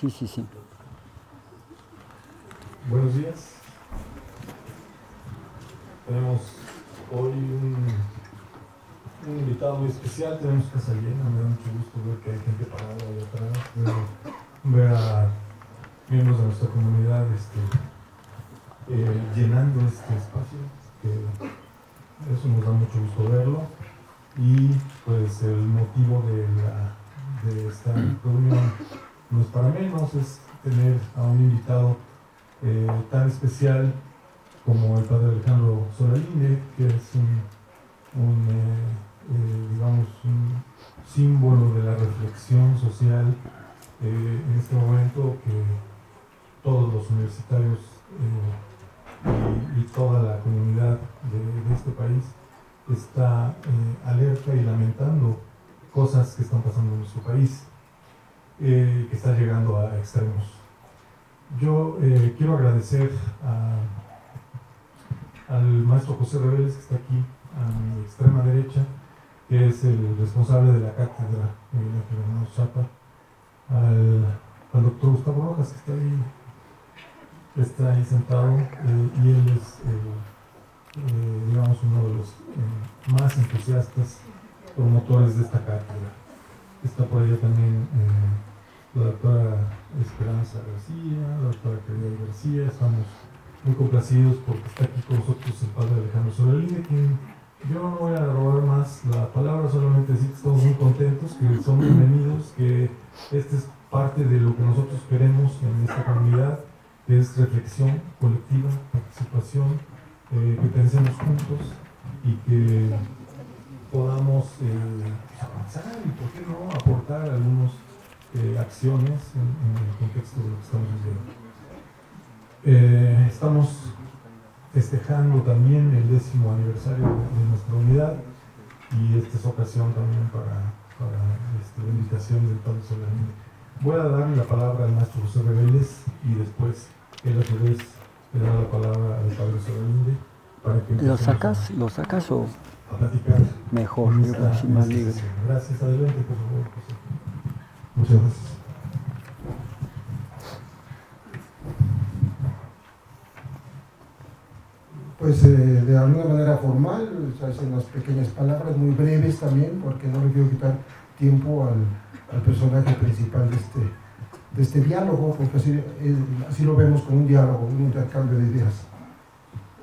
Sí, sí, sí. Buenos días. Tenemos hoy un, invitado muy especial, tenemos casa llena, me da mucho gusto ver que hay gente parada ahí atrás, ver, ver a miembros de nuestra comunidad este, eh, llenando este espacio, que eso nos da mucho gusto verlo. Y pues el motivo de, la, de esta reunión no es para menos, es tener a un invitado eh, tan especial como el padre Alejandro Solalinde, que es un, un eh, eh, digamos, un símbolo de la reflexión social en este momento que todos los universitarios y, y, toda la comunidad de, de este país está alerta y lamentando cosas que están pasando en nuestro país, que está llegando a extremos. Yo eh, quiero agradecer al maestro José Reveles, que está aquí a mi extrema derecha, que es el responsable de la cátedra la Fernando Chapa, al, doctor Gustavo Rojas, que está ahí, está ahí sentado, eh, y él es, eh, digamos, uno de los más entusiastas promotores de esta cátedra. Está por allá también la doctora Esperanza García, la doctora Caridad García, estamos muy complacidos porque está aquí con nosotros el padre Alejandro Solalinde, quien yo no voy a robar más la palabra, solamente decir que estamos muy contentos, que son bienvenidos, que esta es parte de lo que nosotros queremos en esta comunidad, que es reflexión colectiva, participación, eh, que pensemos juntos y que podamos eh, avanzar y, por qué no, aportar algunos eh, acciones en, el contexto de lo que estamos viviendo. Estamos festejando también el décimo aniversario de, nuestra unidad y esta es ocasión también para, para este, la invitación del Padre Solanino. Voy a darle la palabra al maestro José Rebeles y después él a su vez le da la palabra al Padre Solaninde para que ¿Lo sacas, ¿Lo sacas o a platicar mejor? Yo más libre. Gracias, adelante por favor, José. Muchas gracias. Pues eh, de alguna manera formal, hacen unas pequeñas palabras muy breves también, porque no le quiero quitar tiempo al, al personaje principal de este, de este diálogo, porque así, eh, así lo vemos como un diálogo, un intercambio de ideas.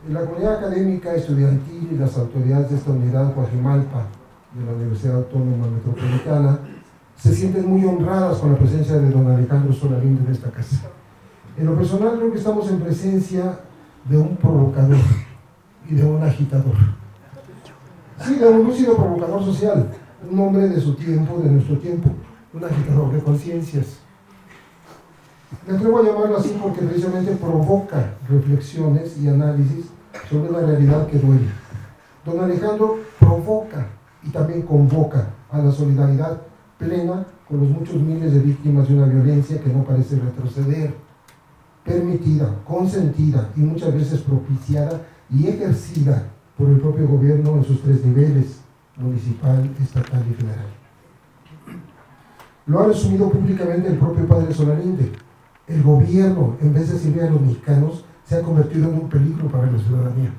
La comunidad académica, estudiantil y las autoridades de esta unidad Guajimalpa de la Universidad Autónoma Metropolitana se sienten muy honradas con la presencia de don Alejandro Solalinde en esta casa. En lo personal creo que estamos en presencia de un provocador y de un agitador. Sí, de un lúcido provocador social, un hombre de su tiempo, de nuestro tiempo, un agitador de conciencias. Me atrevo a llamarlo así porque precisamente provoca reflexiones y análisis sobre una realidad que duele. Don Alejandro provoca y también convoca a la solidaridad plena con los muchos miles de víctimas de una violencia que no parece retroceder, permitida, consentida y muchas veces propiciada y ejercida por el propio gobierno en sus tres niveles, municipal, estatal y federal. Lo ha resumido públicamente el propio padre Solalinde. El gobierno, en vez de servir a los mexicanos, se ha convertido en un peligro para la ciudadanía.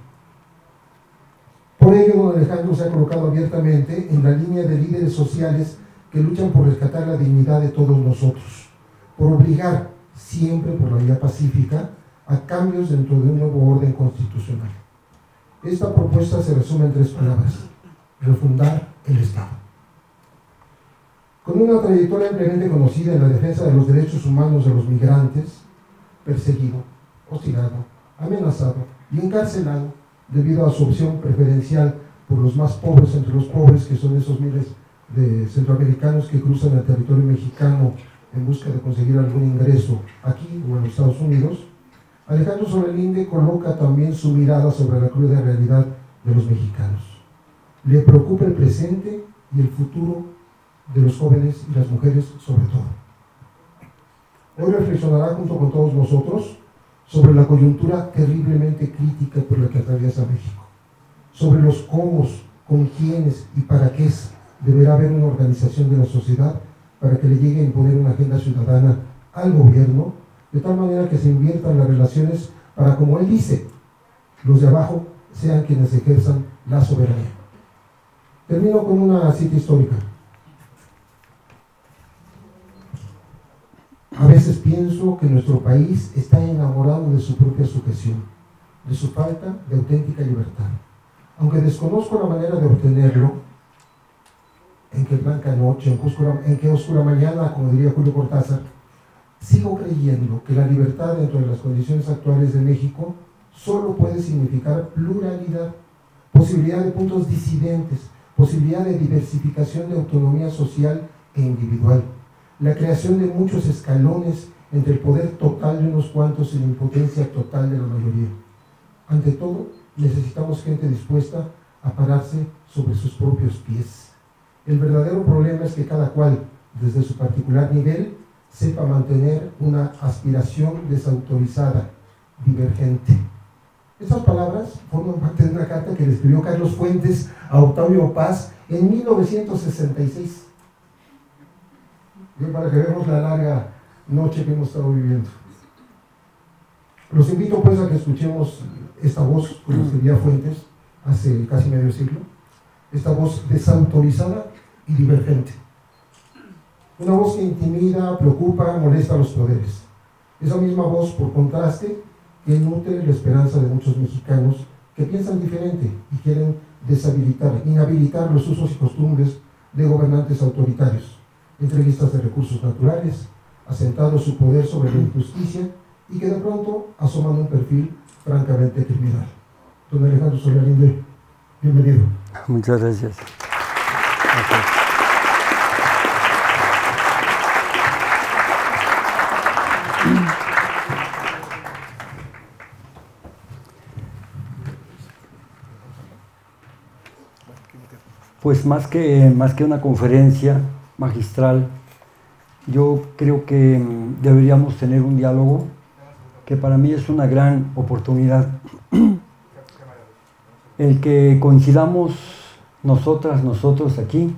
Por ello, don Alejandro se ha colocado abiertamente en la línea de líderes sociales que luchan por rescatar la dignidad de todos nosotros, por obligar, siempre por la vía pacífica, a cambios dentro de un nuevo orden constitucional. Esta propuesta se resume en tres palabras, refundar el Estado. Con una trayectoria ampliamente conocida en la defensa de los derechos humanos de los migrantes, perseguido, hostigado, amenazado y encarcelado debido a su opción preferencial por los más pobres entre los pobres, que son esos miles de centroamericanos que cruzan el territorio mexicano en busca de conseguir algún ingreso aquí o en los Estados Unidos, Alejandro Solalinde coloca también su mirada sobre la cruda realidad de los mexicanos. Le preocupa el presente y el futuro de los jóvenes y las mujeres sobre todo. Hoy reflexionará junto con todos nosotros sobre la coyuntura terriblemente crítica por la que atraviesa México, sobre los cómo con quiénes y para qué deberá haber una organización de la sociedad para que le llegue a imponer una agenda ciudadana al gobierno, de tal manera que se inviertan las relaciones para, como él dice, los de abajo sean quienes ejerzan la soberanía. Termino con una cita histórica. A veces pienso que nuestro país está enamorado de su propia sujeción, de su falta de auténtica libertad. Aunque desconozco la manera de obtenerlo, en qué blanca noche, en, oscura, qué oscura mañana, como diría Julio Cortázar, sigo creyendo que la libertad dentro de las condiciones actuales de México solo puede significar pluralidad, posibilidad de puntos disidentes, posibilidad de diversificación de autonomía social e individual la creación de muchos escalones entre el poder total de unos cuantos y la impotencia total de la mayoría. Ante todo, necesitamos gente dispuesta a pararse sobre sus propios pies. El verdadero problema es que cada cual, desde su particular nivel, sepa mantener una aspiración desautorizada, divergente. Esas palabras forman parte de una carta que le escribió Carlos Fuentes a Octavio Paz en 1966 para que veamos la larga noche que hemos estado viviendo. Los invito pues a que escuchemos esta voz, como escribía Fuentes hace casi medio siglo, esta voz desautorizada y divergente. Una voz que intimida, preocupa, molesta a los poderes. Esa misma voz, por contraste, que nutre la esperanza de muchos mexicanos que piensan diferente y quieren deshabilitar, inhabilitar los usos y costumbres de gobernantes autoritarios entrevistas de recursos naturales, asentado su poder sobre la injusticia y que de pronto asoman un perfil francamente criminal. Don Alejandro Solalinde, bienvenido. Muchas gracias. Pues más que, más que una conferencia, magistral. Yo creo que mm, deberíamos tener un diálogo que para mí es una gran oportunidad. El que coincidamos nosotras, nosotros aquí,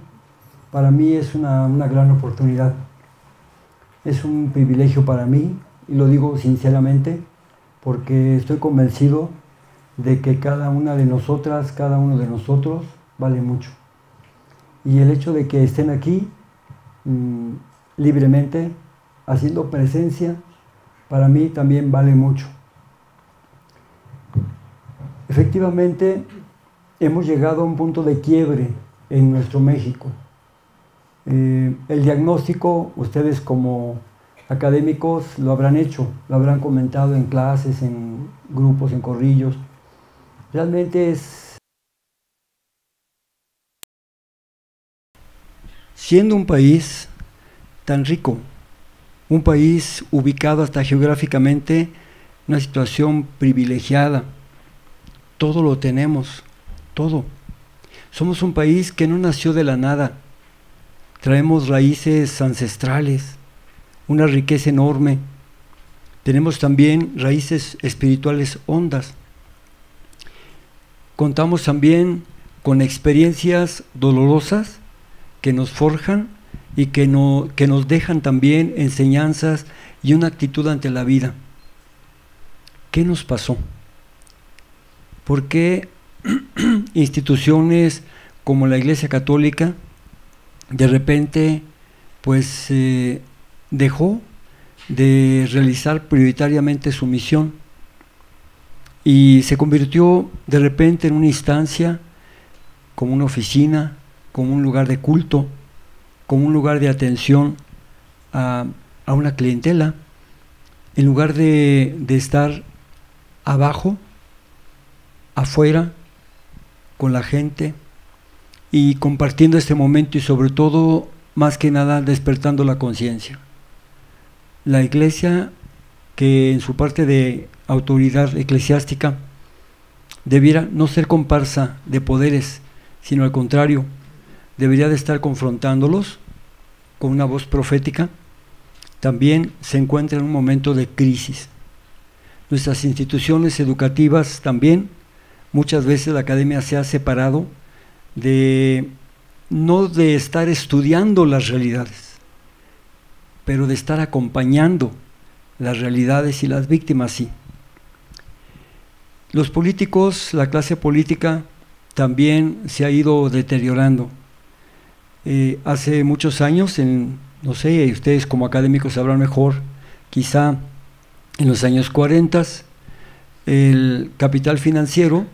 para mí es una, una gran oportunidad. Es un privilegio para mí, y lo digo sinceramente, porque estoy convencido de que cada una de nosotras, cada uno de nosotros vale mucho. Y el hecho de que estén aquí Mm, libremente, haciendo presencia, para mí también vale mucho. Efectivamente, hemos llegado a un punto de quiebre en nuestro México. Eh, el diagnóstico, ustedes como académicos lo habrán hecho, lo habrán comentado en clases, en grupos, en corrillos. Realmente es siendo un país tan rico, un país ubicado hasta geográficamente en una situación privilegiada, todo lo tenemos, todo. Somos un país que no nació de la nada, traemos raíces ancestrales, una riqueza enorme, tenemos también raíces espirituales hondas, contamos también con experiencias dolorosas que nos forjan y que, no, que nos dejan también enseñanzas y una actitud ante la vida. ¿Qué nos pasó? ¿Por qué instituciones como la Iglesia Católica de repente pues dejó de realizar prioritariamente su misión y se convirtió de repente en una instancia como una oficina como un lugar de culto, como un lugar de atención a, una clientela, en lugar de, de estar abajo, afuera, con la gente y compartiendo este momento y sobre todo, más que nada, despertando la conciencia. La iglesia, que en su parte de autoridad eclesiástica, debiera no ser comparsa de poderes, sino al contrario, debería de estar confrontándolos con una voz profética, también se encuentra en un momento de crisis. Nuestras instituciones educativas también, muchas veces la academia se ha separado de no de estar estudiando las realidades, pero de estar acompañando las realidades y las víctimas, sí. Los políticos, la clase política, también se ha ido deteriorando. Eh, hace muchos años, en, no sé, ustedes como académicos sabrán mejor, quizá en los años 40, el capital financiero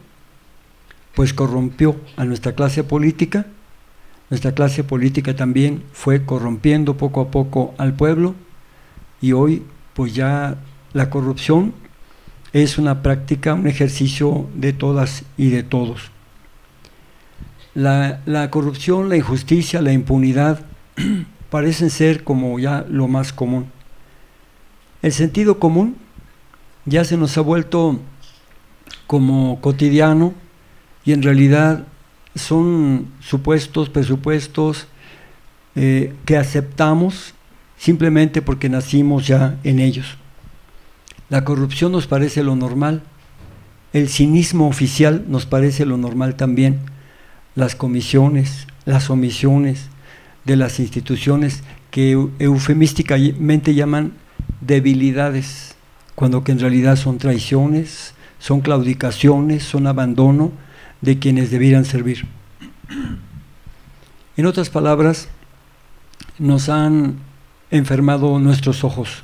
pues corrompió a nuestra clase política nuestra clase política también fue corrompiendo poco a poco al pueblo y hoy pues ya la corrupción es una práctica, un ejercicio de todas y de todos. La, corrupción, la injusticia, la impunidad parecen ser como ya lo más común. El sentido común ya se nos ha vuelto como cotidiano y en realidad son supuestos, presupuestos eh, que aceptamos simplemente porque nacimos ya en ellos. La corrupción nos parece lo normal, el cinismo oficial nos parece lo normal también, las comisiones, las omisiones de las instituciones que eufemísticamente llaman debilidades, cuando que en realidad son traiciones, son claudicaciones, son abandono, de quienes debieran servir. En otras palabras, nos han enfermado nuestros ojos,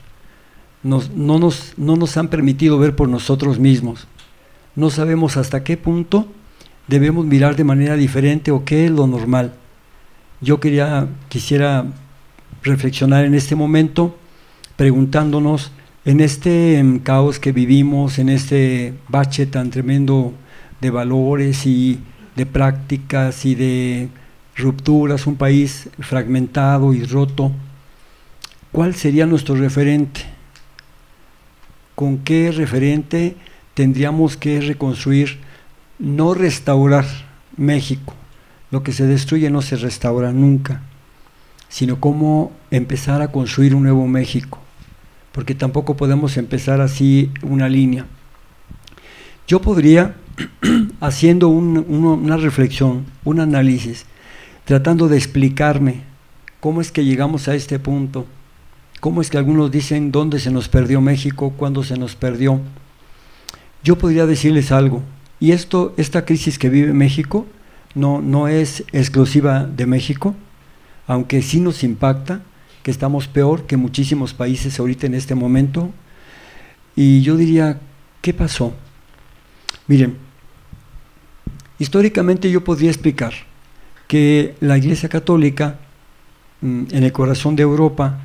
no, nos, no nos han permitido ver por nosotros mismos. No sabemos hasta qué punto debemos mirar de manera diferente o qué es lo normal. Yo quería, quisiera reflexionar en este momento preguntándonos en este em, caos que vivimos, en este bache tan tremendo de valores y de prácticas y de rupturas, un país fragmentado y roto, ¿cuál sería nuestro referente? ¿Con qué referente tendríamos que reconstruir, no restaurar México? Lo que se destruye no se restaura nunca, sino cómo empezar a construir un nuevo México, porque tampoco podemos empezar así una línea. Yo podría haciendo una reflexión, un análisis, tratando de explicarme cómo es que llegamos a este punto, cómo es que algunos dicen dónde se nos perdió México, cuándo se nos perdió. Yo podría decirles algo, y esto, esta crisis que vive México no, no es exclusiva de México, aunque sí nos impacta, que estamos peor que muchísimos países ahorita en este momento. Y yo diría, ¿qué pasó? Miren, históricamente yo podría explicar que la Iglesia Católica mm, en el corazón de Europa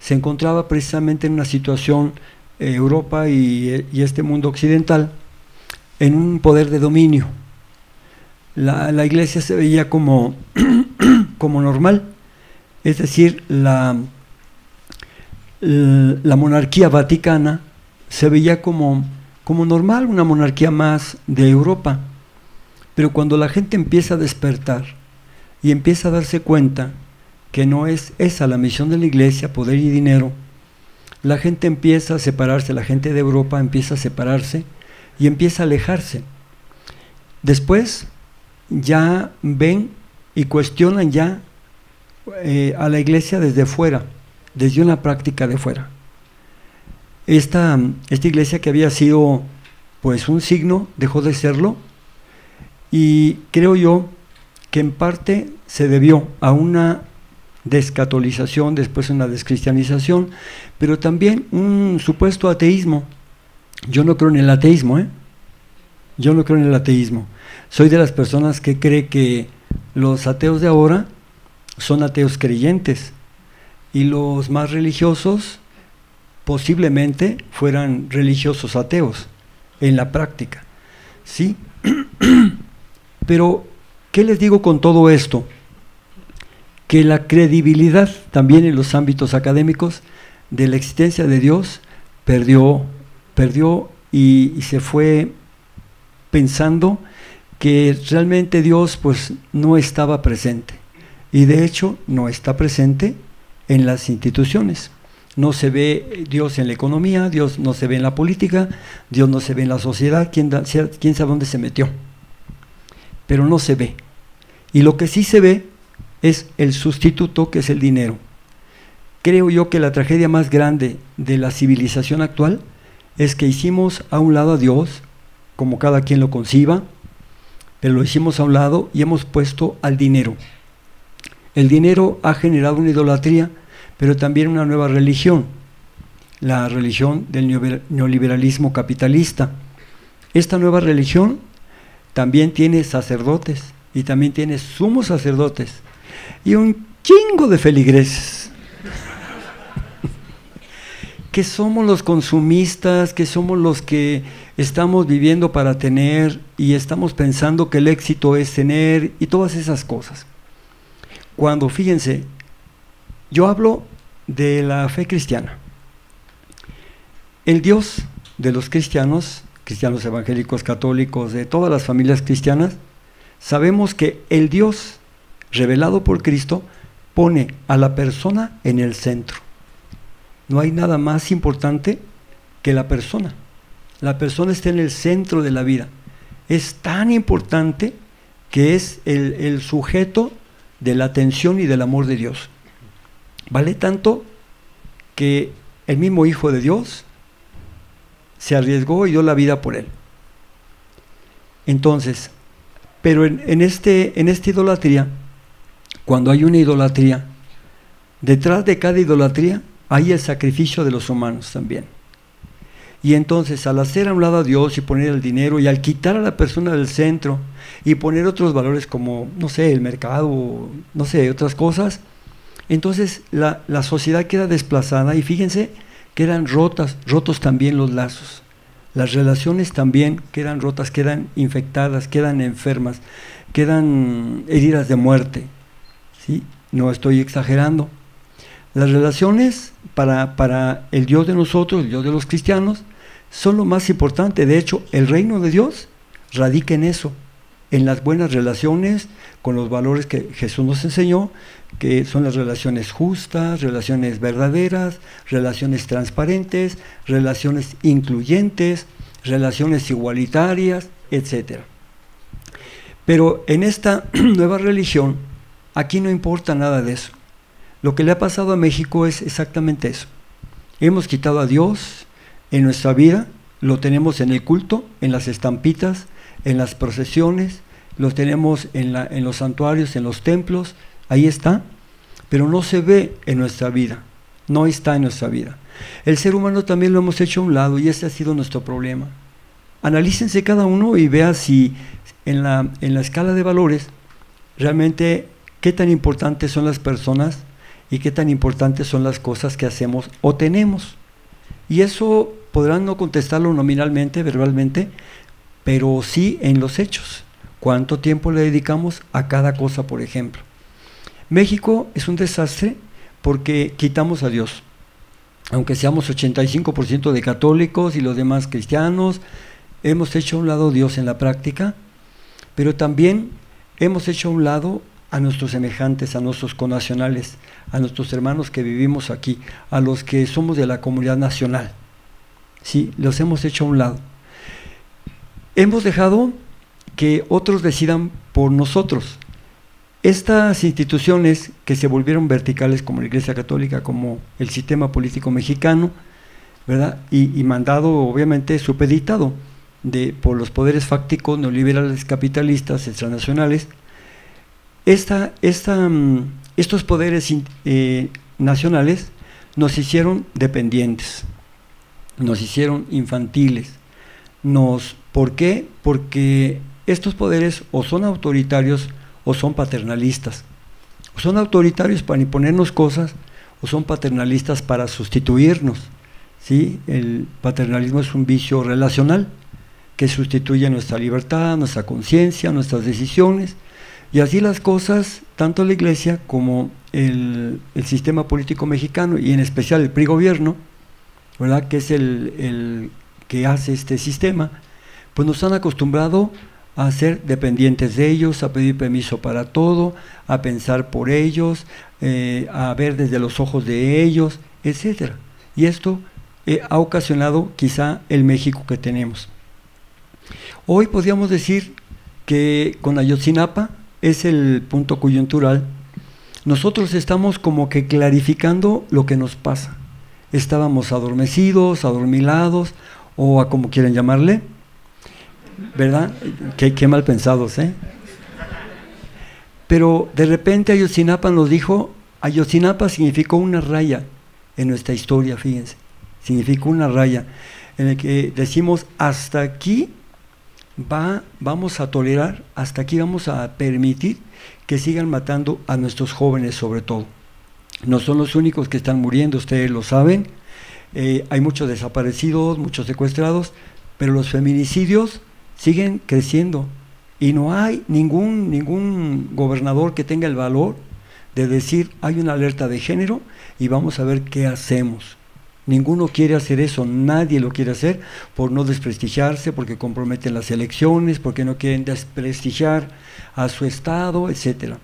se encontraba precisamente en una situación, eh, Europa y, este mundo occidental, en un poder de dominio. La, Iglesia se veía como, como normal, es decir, la, la monarquía vaticana se veía como como normal, una monarquía más de Europa. Pero cuando la gente empieza a despertar y empieza a darse cuenta que no es esa la misión de la iglesia, poder y dinero, la gente empieza a separarse, la gente de Europa empieza a separarse y empieza a alejarse. Después ya ven y cuestionan ya eh, a la iglesia desde fuera, desde una práctica de fuera esta, esta iglesia que había sido pues un signo dejó de serlo y creo yo que en parte se debió a una descatolización, después una descristianización, pero también un supuesto ateísmo. Yo no creo en el ateísmo, ¿eh? Yo no creo en el ateísmo. Soy de las personas que cree que los ateos de ahora son ateos creyentes y los más religiosos posiblemente fueran religiosos ateos en la práctica. ¿Sí? Pero, ¿qué les digo con todo esto? Que la credibilidad también en los ámbitos académicos de la existencia de Dios perdió, perdió y, se fue pensando que realmente Dios pues no estaba presente y de hecho no está presente en las instituciones no se ve Dios en la economía, Dios no se ve en la política, Dios no se ve en la sociedad, quién, quién sabe dónde se metió. Pero no se ve. Y lo que sí se ve es el sustituto que es el dinero. Creo yo que la tragedia más grande de la civilización actual es que hicimos a un lado a Dios, como cada quien lo conciba, pero lo hicimos a un lado y hemos puesto al dinero. El dinero ha generado una idolatría, pero también una nueva religión, la religión del neoliberalismo capitalista. Esta nueva religión también tiene sacerdotes y también tiene sumos sacerdotes y un chingo de feligreses. Que somos los consumistas, que somos los que estamos viviendo para tener y estamos pensando que el éxito es tener y todas esas cosas. Cuando, fíjense, yo hablo de la fe cristiana. El Dios de los cristianos, cristianos evangélicos, católicos, de todas las familias cristianas, sabemos que el Dios revelado por Cristo pone a la persona en el centro. No hay nada más importante que la persona. La persona está en el centro de la vida. Es tan importante que es el, sujeto de la atención y del amor de Dios. Vale tanto que el mismo Hijo de Dios se arriesgó y dio la vida por él. Entonces, pero en, este, en esta idolatría, cuando hay una idolatría, detrás de cada idolatría hay el sacrificio de los humanos también. Y entonces al hacer a un lado a Dios y poner el dinero y al quitar a la persona del centro y poner otros valores como, no sé, el mercado, no sé, otras cosas, entonces la, la sociedad queda desplazada y fíjense, quedan rotas, rotos también los lazos. Las relaciones también quedan rotas, quedan infectadas, quedan enfermas, quedan heridas de muerte. ¿sí? No estoy exagerando. Las relaciones para, para el Dios de nosotros, el Dios de los cristianos, son lo más importante. De hecho, el reino de Dios radica en eso, en las buenas relaciones con los valores que Jesús nos enseñó, que son las relaciones justas, relaciones verdaderas, relaciones transparentes, relaciones incluyentes, relaciones igualitarias, etc. Pero en esta nueva religión, aquí no importa nada de eso. Lo que le ha pasado a México es exactamente eso. Hemos quitado a Dios en nuestra vida, lo tenemos en el culto, en las estampitas, en las procesiones, lo tenemos en, la, en los santuarios, en los templos, ahí está, pero no se ve en nuestra vida, no está en nuestra vida. El ser humano también lo hemos hecho a un lado y ese ha sido nuestro problema. Analícense cada uno y vean si en la, en la escala de valores realmente qué tan importantes son las personas y qué tan importantes son las cosas que hacemos o tenemos. Y eso podrán no contestarlo nominalmente, verbalmente, pero sí en los hechos. ¿Cuánto tiempo le dedicamos a cada cosa, por ejemplo? México es un desastre porque quitamos a Dios. Aunque seamos 85% de católicos y los demás cristianos, hemos hecho a un lado Dios en la práctica, pero también hemos hecho a un lado a nuestros semejantes, a nuestros conacionales, a nuestros hermanos que vivimos aquí, a los que somos de la comunidad nacional. Sí, los hemos hecho a un lado. Hemos dejado que otros decidan por nosotros. Estas instituciones que se volvieron verticales como la Iglesia Católica, como el sistema político mexicano, ¿verdad? Y, mandado, obviamente, supeditado de, por los poderes fácticos neoliberales capitalistas extranacionales, esta, esta, mm, estos poderes eh, nacionales nos hicieron dependientes, nos hicieron infantiles. Nos, ¿Por qué? Porque estos poderes o son autoritarios o son paternalistas. Son autoritarios para imponernos cosas o son paternalistas para sustituirnos. ¿sí? El paternalismo es un vicio relacional que sustituye nuestra libertad, nuestra conciencia, nuestras decisiones. Y así las cosas, tanto la Iglesia como el, sistema político mexicano y en especial el PRI gobierno, ¿verdad? que es el, que hace este sistema, pues nos han acostumbrado a ser dependientes de ellos, a pedir permiso para todo, a pensar por ellos, eh, a ver desde los ojos de ellos, etc. Y esto eh, ha ocasionado quizá el México que tenemos. Hoy podríamos decir que con Ayotzinapa es el punto coyuntural, nosotros estamos como que clarificando lo que nos pasa. Estábamos adormecidos, adormilados, o a como quieran llamarle, ¿verdad? Qué, mal pensados, ¿eh? Pero de repente Ayotzinapa nos dijo, Ayotzinapa significó una raya en nuestra historia, fíjense, significó una raya en la que decimos, hasta aquí va, vamos a tolerar, hasta aquí vamos a permitir que sigan matando a nuestros jóvenes sobre todo. No son los únicos que están muriendo, ustedes lo saben, eh, hay muchos desaparecidos, muchos secuestrados, pero los feminicidios siguen creciendo y no hay ningún, ningún gobernador que tenga el valor de decir hay una alerta de género y vamos a ver qué hacemos. Ninguno quiere hacer eso, nadie lo quiere hacer por no desprestigiarse, porque comprometen las elecciones, porque no quieren desprestigiar a su Estado, etcétera.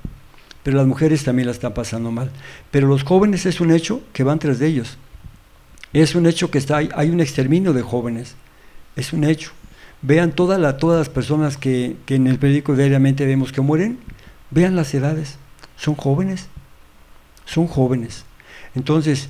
Pero las mujeres también la están pasando mal. Pero los jóvenes es un hecho que van tras de ellos. Es un hecho que está, hay un exterminio de jóvenes. Es un hecho. Vean todas las personas que, que en el periódico diariamente vemos que mueren, vean las edades. Son jóvenes. Son jóvenes. Entonces,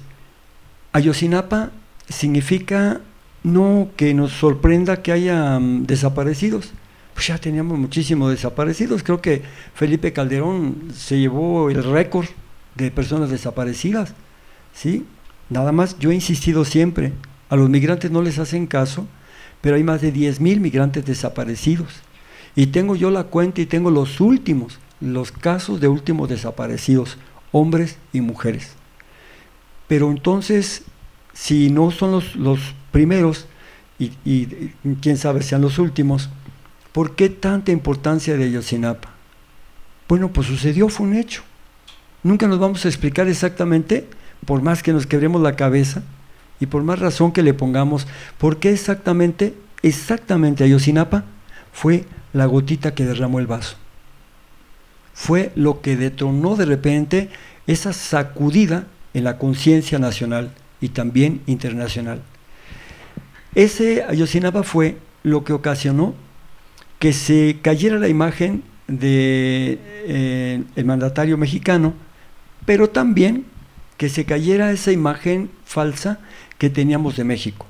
Ayosinapa significa no que nos sorprenda que haya mm, desaparecidos. Pues ya teníamos muchísimos desaparecidos. Creo que Felipe Calderón se llevó el récord de personas desaparecidas. ¿sí? Nada más, yo he insistido siempre, a los migrantes no les hacen caso, pero hay más de 10 mil migrantes desaparecidos. Y tengo yo la cuenta y tengo los últimos, los casos de últimos desaparecidos, hombres y mujeres. Pero entonces, si no son los, primeros, y, quién sabe sean los últimos, ¿por qué tanta importancia de Yosinapa? Bueno, pues sucedió, fue un hecho. Nunca nos vamos a explicar exactamente, por más que nos quebremos la cabeza y por más razón que le pongamos, por qué exactamente, exactamente Ayotzinapa fue la gotita que derramó el vaso. Fue lo que detonó de repente esa sacudida en la conciencia nacional y también internacional. Ese Ayotzinapa fue lo que ocasionó que se cayera la imagen del de, eh, mandatario mexicano, pero también que se cayera esa imagen falsa que teníamos de México.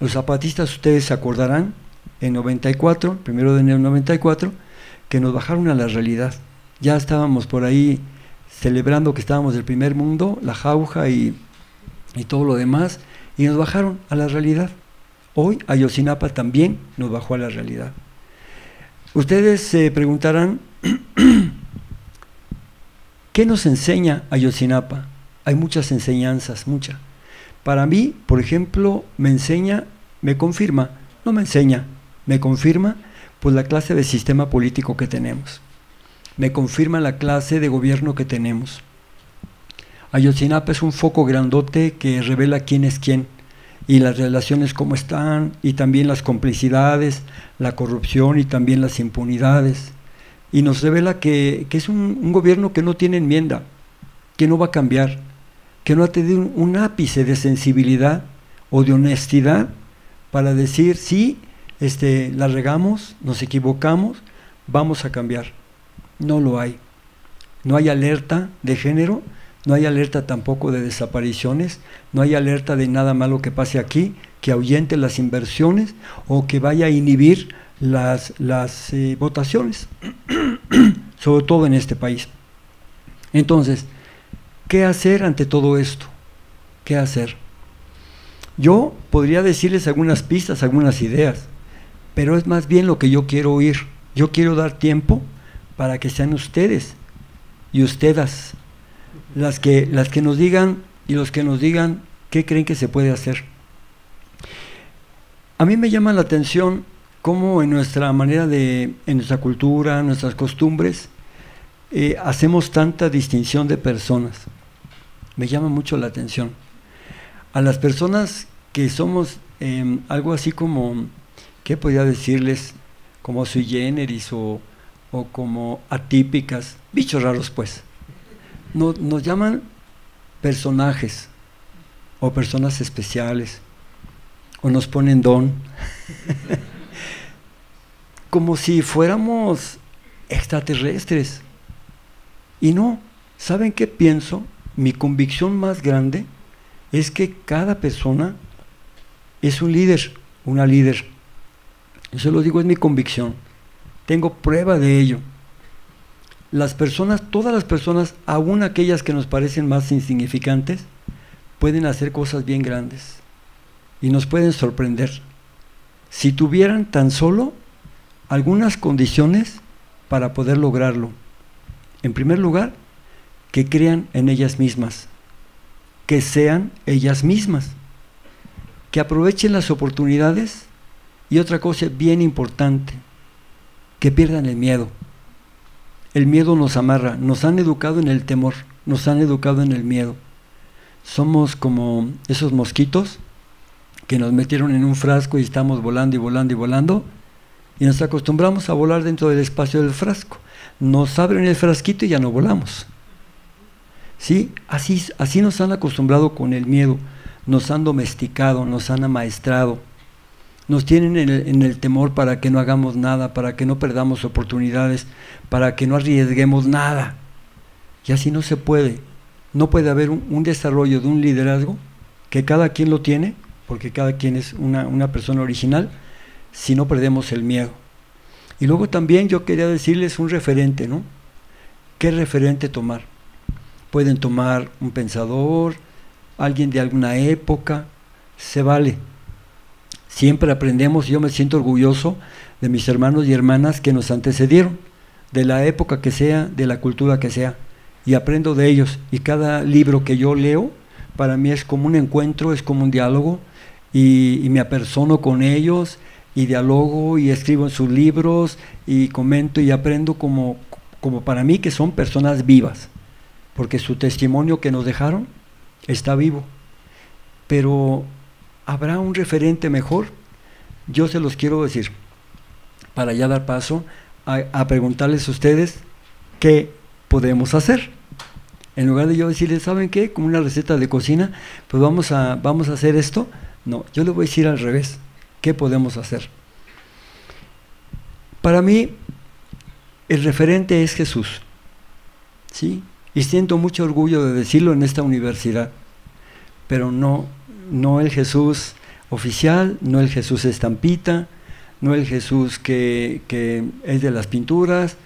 Los zapatistas, ustedes se acordarán, en 94, primero de enero de 94, que nos bajaron a la realidad. Ya estábamos por ahí celebrando que estábamos del primer mundo, la jauja y, todo lo demás, y nos bajaron a la realidad. Hoy Ayotzinapa también nos bajó a la realidad. Ustedes se preguntarán, ¿qué nos enseña Ayotzinapa? Hay muchas enseñanzas, muchas. Para mí, por ejemplo, me enseña, me confirma, no me enseña, me confirma pues la clase de sistema político que tenemos me confirma la clase de gobierno que tenemos. Ayotzinapa es un foco grandote que revela quién es quién y las relaciones cómo están y también las complicidades, la corrupción y también las impunidades. Y nos revela que, es un, gobierno que no tiene enmienda, que no va a cambiar, que no ha tenido un, un ápice de sensibilidad o de honestidad para decir, sí, este, la regamos, nos equivocamos, vamos a cambiar no lo hay. No hay alerta de género, no hay alerta tampoco de desapariciones, no hay alerta de nada malo que pase aquí, que ahuyente las inversiones o que vaya a inhibir las, las eh, votaciones, sobre todo en este país. Entonces, ¿qué hacer ante todo esto? ¿Qué hacer? Yo podría decirles algunas pistas, algunas ideas, pero es más bien lo que yo quiero oír. Yo quiero dar tiempo para que sean ustedes y ustedes las que, las que nos digan y los que nos digan qué creen que se puede hacer. A mí me llama la atención cómo en nuestra manera de, en nuestra cultura, nuestras costumbres, eh, hacemos tanta distinción de personas. Me llama mucho la atención. A las personas que somos em, algo así como, ¿qué podría decirles? Como sui generis o o como atípicas, bichos raros pues. Nos, nos llaman personajes o personas especiales o nos ponen don. como si fuéramos extraterrestres. Y no, ¿saben qué pienso? Mi convicción más grande es que cada persona es un líder, una líder. Eso lo digo, es mi convicción. Tengo prueba de ello. Las personas, todas las personas, aun aquellas que nos parecen más insignificantes, pueden hacer cosas bien grandes y nos pueden sorprender. Si tuvieran tan solo algunas condiciones para poder lograrlo. En primer lugar, que crean en ellas mismas, que sean ellas mismas, que aprovechen las oportunidades y otra cosa bien importante, que pierdan el miedo. El miedo nos amarra, nos han educado en el temor, nos han educado en el miedo. Somos como esos mosquitos que nos metieron en un frasco y estamos volando y volando y volando y nos acostumbramos a volar dentro del espacio del frasco. Nos abren el frasquito y ya no volamos. ¿Sí? Así, así nos han acostumbrado con el miedo, nos han domesticado, nos han amaestrado nos tienen en el, temor para que no hagamos nada, para que no perdamos oportunidades, para que no arriesguemos nada. Y así no se puede. No puede haber un, desarrollo de un liderazgo que cada quien lo tiene, porque cada quien es una, una persona original, si no perdemos el miedo. Y luego también yo quería decirles un referente, ¿no? ¿Qué referente tomar? Pueden tomar un pensador, alguien de alguna época, se vale Siempre aprendemos, yo me siento orgulloso de mis hermanos y hermanas que nos antecedieron, de la época que sea, de la cultura que sea, y aprendo de ellos. Y cada libro que yo leo, para mí es como un encuentro, es como un diálogo, y, me apersono con ellos, y dialogo, y escribo en sus libros, y comento y aprendo como, como para mí que son personas vivas, porque su testimonio que nos dejaron está vivo. Pero ¿Habrá un referente mejor? Yo se los quiero decir, para ya dar paso a, preguntarles a ustedes qué podemos hacer. En lugar de yo decirles, ¿saben qué? Como una receta de cocina, pues vamos a, vamos a hacer esto. No, yo les voy a decir al revés, ¿qué podemos hacer? Para mí, el referente es Jesús. ¿Sí? Y siento mucho orgullo de decirlo en esta universidad, pero no no el Jesús oficial, no el Jesús estampita, no el Jesús que, es de las pinturas,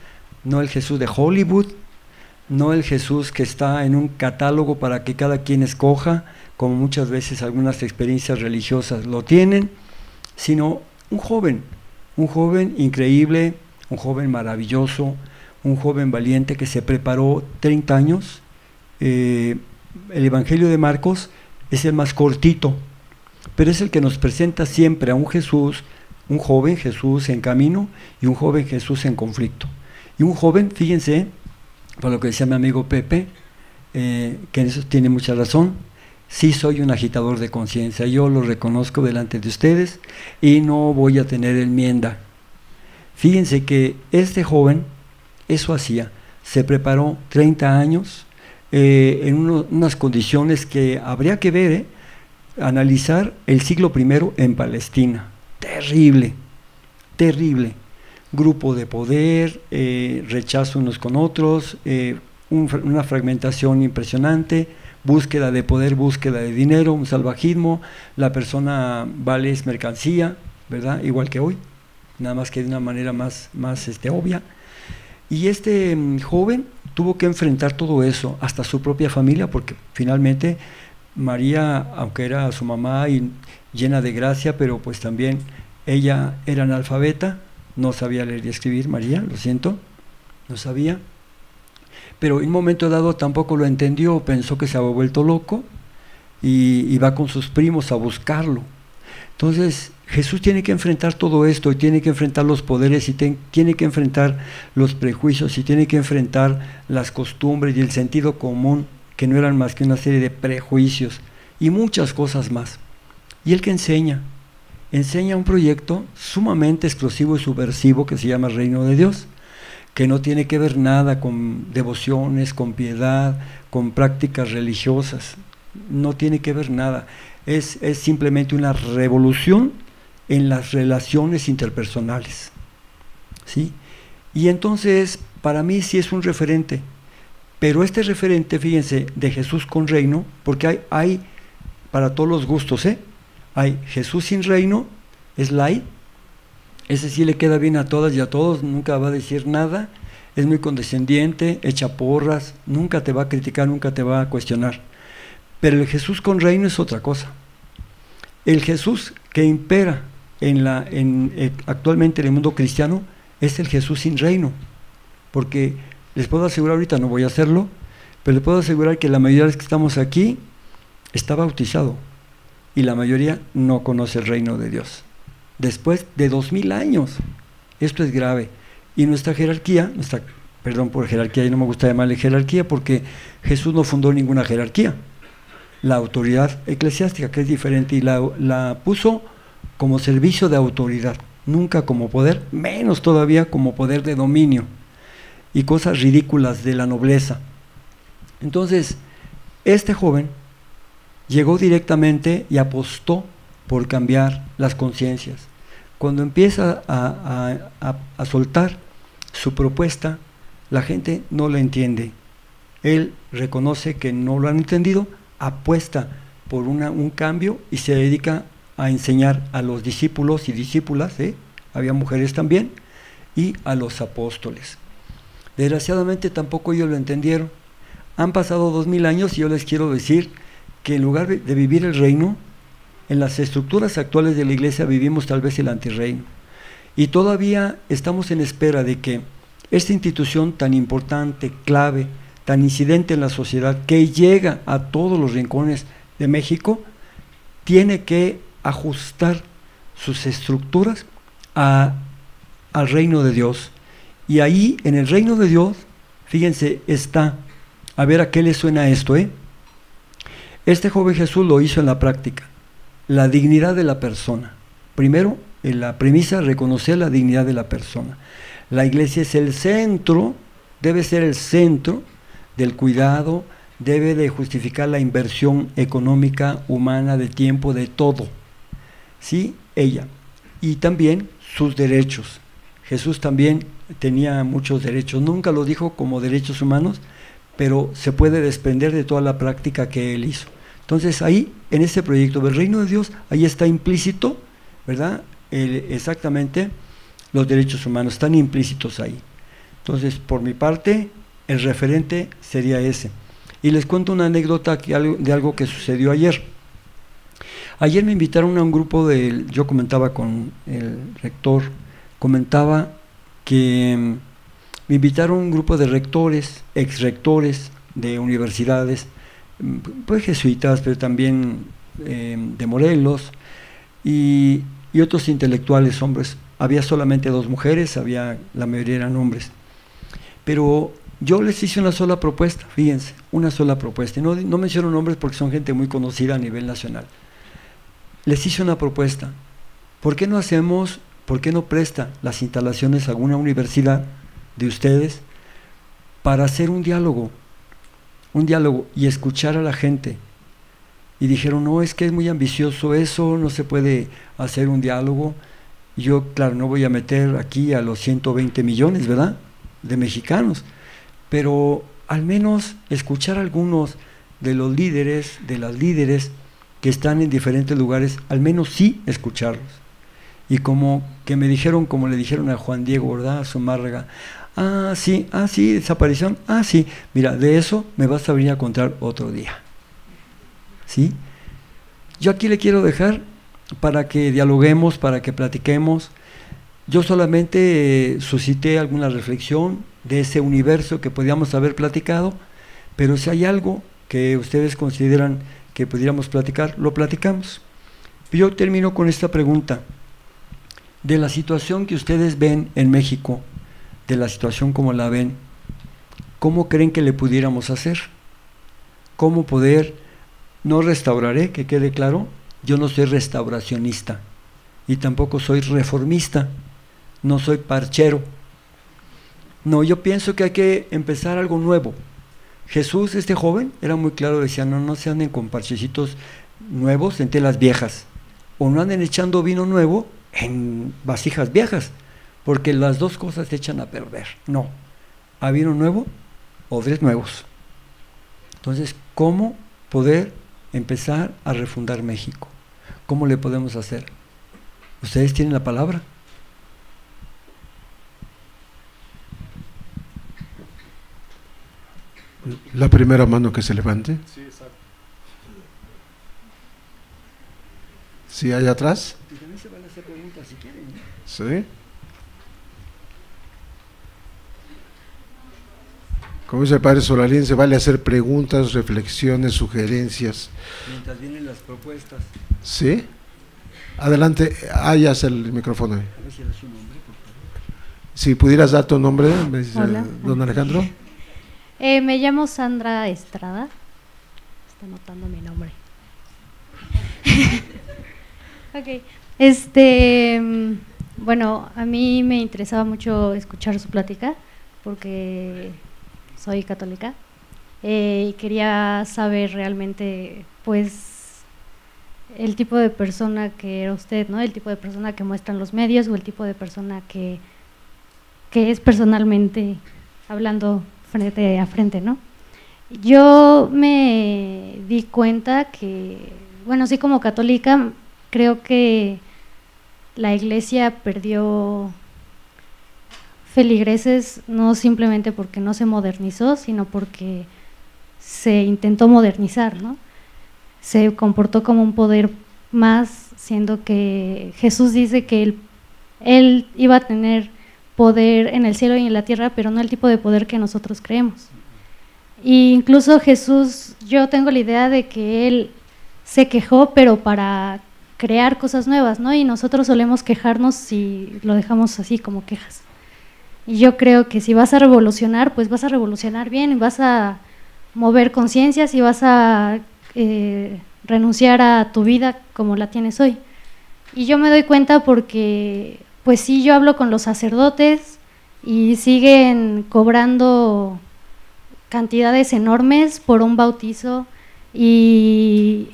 no el Jesús de Hollywood, no el Jesús que está en un catálogo para que cada quien escoja, como muchas veces algunas experiencias religiosas lo tienen, sino un joven, un joven increíble, un joven maravilloso, un joven valiente que se preparó 30 años. Eh, el Evangelio de Marcos es el más cortito, pero es el que nos presenta siempre a un Jesús, un joven Jesús en camino y un joven Jesús en conflicto. Y un joven, fíjense, por lo que decía mi amigo Pepe, eh, que eso tiene mucha razón, sí soy un agitador de conciencia, yo lo reconozco delante de ustedes y no voy a tener enmienda. Fíjense que este joven eso hacía, se preparó 30 años, eh, en unas condiciones que habría que ver, eh, analizar el siglo I en Palestina. Terrible, terrible. Grupo de poder, eh, rechazo unos con otros, una fragmentación impresionante, búsqueda de poder, búsqueda de dinero, un salvajismo, la persona vale es mercancía, ¿verdad? Igual que hoy, nada más que de una manera más, más este, obvia. Y este mm, joven tuvo que enfrentar todo eso, hasta su propia familia, porque finalmente María, aunque era su mamá y llena de gracia, pero pues también ella era analfabeta, no sabía leer y escribir, María, lo siento, no sabía. Pero en un momento dado tampoco lo entendió, pensó que se había vuelto loco y, y va con sus primos a buscarlo. Entonces, Jesús tiene que enfrentar todo esto y tiene que enfrentar los poderes y tiene que enfrentar los prejuicios y tiene que enfrentar las costumbres y el sentido común que no eran más que una serie de prejuicios y muchas cosas más. Y el que enseña, enseña un proyecto sumamente exclusivo y subversivo que se llama Reino de Dios, que no tiene que ver nada con devociones, con piedad, con prácticas religiosas, no tiene que ver nada. Es, es simplemente una revolución en las relaciones interpersonales. ¿sí? Y entonces, para mí sí es un referente. Pero este referente, fíjense, de Jesús con reino, porque hay, hay para todos los gustos, ¿eh? Hay Jesús sin reino, es light, ese sí le queda bien a todas y a todos, nunca va a decir nada, es muy condescendiente, echa porras, nunca te va a criticar, nunca te va a cuestionar. Pero el Jesús con reino es otra cosa. El Jesús que impera en la, en, eh, actualmente en el mundo cristiano es el Jesús sin reino. Porque les puedo asegurar, ahorita no voy a hacerlo, pero les puedo asegurar que la mayoría de los que estamos aquí está bautizado y la mayoría no conoce el reino de Dios. Después de dos mil años. Esto es grave. Y nuestra jerarquía, nuestra, perdón por jerarquía, y no me gusta llamarle jerarquía porque Jesús no fundó ninguna jerarquía. La autoridad eclesiástica, que es diferente, y la, la puso como servicio de autoridad, nunca como poder, menos todavía como poder de dominio y cosas ridículas de la nobleza. Entonces, este joven llegó directamente y apostó por cambiar las conciencias. Cuando empieza a, a, soltar su propuesta, la gente no la entiende. Él reconoce que no lo han entendido, apuesta por una, un cambio y se dedica a enseñar a los discípulos y discípulas, ¿eh? había mujeres también, y a los apóstoles. Desgraciadamente tampoco ellos lo entendieron. Han pasado dos mil años y yo les quiero decir que en lugar de vivir el reino, en las estructuras actuales de la iglesia vivimos tal vez el antirreino. Y todavía estamos en espera de que esta institución tan importante, clave, tan incidente en la sociedad, que llega a todos los rincones de México, tiene que ajustar sus estructuras al reino de Dios. Y ahí, en el reino de Dios, fíjense, está, a ver a qué le suena esto, ¿eh? Este joven Jesús lo hizo en la práctica, la dignidad de la persona. Primero, en la premisa, reconocer la dignidad de la persona. La iglesia es el centro, debe ser el centro del cuidado, debe de justificar la inversión económica, humana, de tiempo, de todo. ¿Sí? Ella. Y también sus derechos. Jesús también tenía muchos derechos. Nunca lo dijo como derechos humanos, pero se puede desprender de toda la práctica que él hizo. Entonces ahí, en ese proyecto del reino de Dios, ahí está implícito, ¿verdad? exactamente los derechos humanos, están implícitos ahí. Entonces, por mi parte, el referente sería ese. Y les cuento una anécdota de algo que sucedió ayer. Ayer me invitaron a un grupo de, yo comentaba con el rector, comentaba que mm, me invitaron un grupo de rectores, ex rectores de universidades, mm, pues jesuitas, pero también em, de Morelos, y, otros intelectuales, hombres. Había solamente dos mujeres, había la mayoría eran hombres. Pero yo les hice una sola propuesta, fíjense, una sola propuesta. No, no menciono nombres porque son gente muy conocida a nivel nacional les hice una propuesta. ¿Por qué no hacemos, por qué no presta las instalaciones a alguna universidad de ustedes para hacer un diálogo? Un diálogo y escuchar a la gente. Y dijeron, no, es que es muy ambicioso eso, no se puede hacer un diálogo. Yo, claro, no voy a meter aquí a los 120 millones, ¿verdad? De mexicanos. Pero al menos escuchar a algunos de los líderes, de las líderes, que están en diferentes lugares, al menos sí escucharlos. Y como que me dijeron, como le dijeron a Juan Diego, ¿verdad? A Zumárraga, ah, sí, ah, sí, desaparición, ah, sí, mira, de eso me vas a venir a contar otro día. ¿Sí? Yo aquí le quiero dejar para que dialoguemos, para que platiquemos. Yo solamente eh, suscité alguna reflexión de ese universo que podíamos haber platicado, pero si hay algo que ustedes consideran que pudiéramos platicar, lo platicamos. Yo termino con esta pregunta. De la situación que ustedes ven en México, de la situación como la ven, ¿cómo creen que le pudiéramos hacer? ¿Cómo poder, no restauraré, que quede claro, yo no soy restauracionista y tampoco soy reformista, no soy parchero. No, yo pienso que hay que empezar algo nuevo, Jesús, este joven, era muy claro, decía, no, no se anden con parchecitos nuevos en telas viejas, o no anden echando vino nuevo en vasijas viejas, porque las dos cosas se echan a perder. No, había uno nuevo o tres nuevos. Entonces, ¿cómo poder empezar a refundar México? ¿Cómo le podemos hacer? Ustedes tienen la palabra. La primera mano que se levante. Sí, exacto. ¿Sí hay atrás? Y también se van a hacer preguntas si quieren. Sí. Como dice el padre Solalín, se vale hacer preguntas, reflexiones, sugerencias. Mientras vienen las propuestas. ¿Sí? Adelante, hayas el micrófono. ahí. A ver si da su nombre, por favor. Si pudieras dar tu nombre, me dice Hola. don Alejandro. Eh, me llamo Sandra Estrada. Está anotando mi nombre. ok. Este, mm, bueno, a mí me interesaba mucho escuchar su plática porque soy católica eh, y quería saber realmente, pues, el tipo de persona que era usted, ¿no? El tipo de persona que muestran los medios o el tipo de persona que, que es personalmente hablando frente a frente, ¿no? Yo me di cuenta que, bueno, sí como católica, creo que la iglesia perdió feligreses no simplemente porque no se modernizó, sino porque se intentó modernizar, ¿no? Se comportó como un poder más, siendo que Jesús dice que él, él iba a tener poder en el cielo y en la tierra, pero no el tipo de poder que nosotros creemos. Y incluso Jesús, yo tengo la idea de que él se quejó, pero para crear cosas nuevas, ¿no? Y nosotros solemos quejarnos si lo dejamos así como quejas. Y yo creo que si vas a revolucionar, pues vas a revolucionar bien, vas a mover conciencias y vas a eh, renunciar a tu vida como la tienes hoy. Y yo me doy cuenta porque, pues sí, yo hablo con los sacerdotes y siguen cobrando cantidades enormes por un bautizo y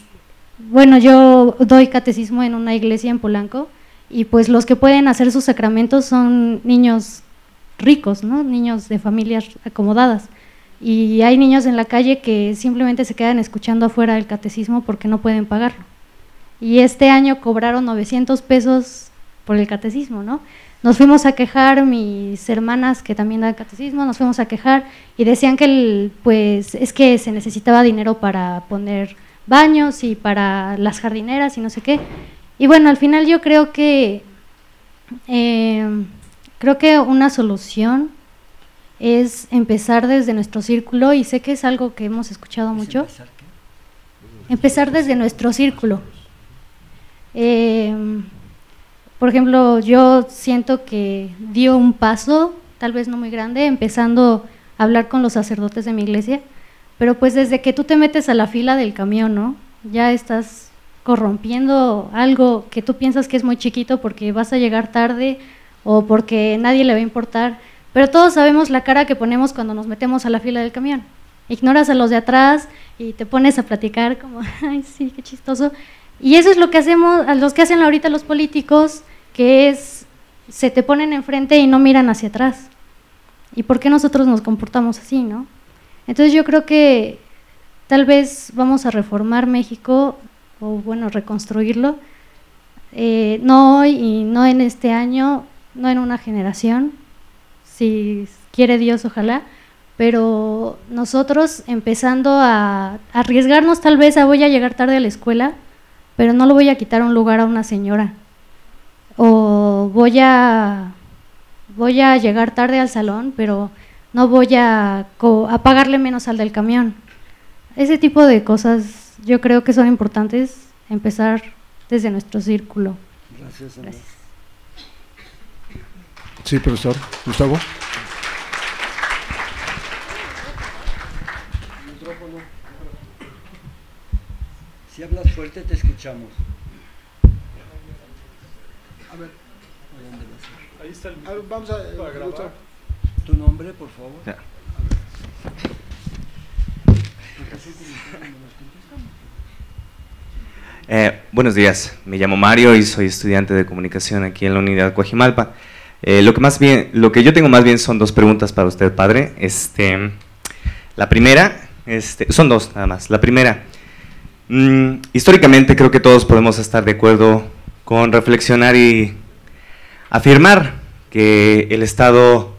bueno, yo doy catecismo en una iglesia en Polanco y pues los que pueden hacer sus sacramentos son niños ricos, ¿no? Niños de familias acomodadas. Y hay niños en la calle que simplemente se quedan escuchando afuera del catecismo porque no pueden pagarlo. Y este año cobraron 900 pesos por el catecismo, ¿no? Nos fuimos a quejar, mis hermanas que también dan catecismo, nos fuimos a quejar y decían que el, pues es que se necesitaba dinero para poner baños y para las jardineras y no sé qué. Y bueno, al final yo creo que eh, creo que una solución es empezar desde nuestro círculo y sé que es algo que hemos escuchado mucho. ¿Empezar qué? Empezar desde nuestro círculo. Eh, por ejemplo, yo siento que dio un paso, tal vez no muy grande, empezando a hablar con los sacerdotes de mi iglesia, pero pues desde que tú te metes a la fila del camión, ¿no? Ya estás corrompiendo algo que tú piensas que es muy chiquito porque vas a llegar tarde o porque nadie le va a importar, pero todos sabemos la cara que ponemos cuando nos metemos a la fila del camión. Ignoras a los de atrás y te pones a platicar como, ay, sí, qué chistoso. Y eso es lo que hacemos, los que hacen ahorita los políticos, que es, se te ponen enfrente y no miran hacia atrás. ¿Y por qué nosotros nos comportamos así, no? Entonces yo creo que tal vez vamos a reformar México, o bueno, reconstruirlo, eh, no hoy y no en este año, no en una generación, si quiere Dios, ojalá, pero nosotros empezando a arriesgarnos tal vez a voy a llegar tarde a la escuela, pero no lo voy a quitar un lugar a una señora, o voy a, voy a llegar tarde al salón, pero no voy a, a pagarle menos al del camión. Ese tipo de cosas yo creo que son importantes empezar desde nuestro círculo. Gracias. Gracias. Sí, profesor. Gustavo. Micrófono. Si hablas fuerte te escuchamos. A vamos a para grabar. Tu nombre, por favor. Ya. Eh, buenos días, me llamo Mario y soy estudiante de comunicación aquí en la Unidad Coajimalpa. Eh, lo que más bien, lo que yo tengo más bien son dos preguntas para usted, padre. Este, la primera, este, son dos nada más. La primera, mm, históricamente creo que todos podemos estar de acuerdo con reflexionar y afirmar que el Estado,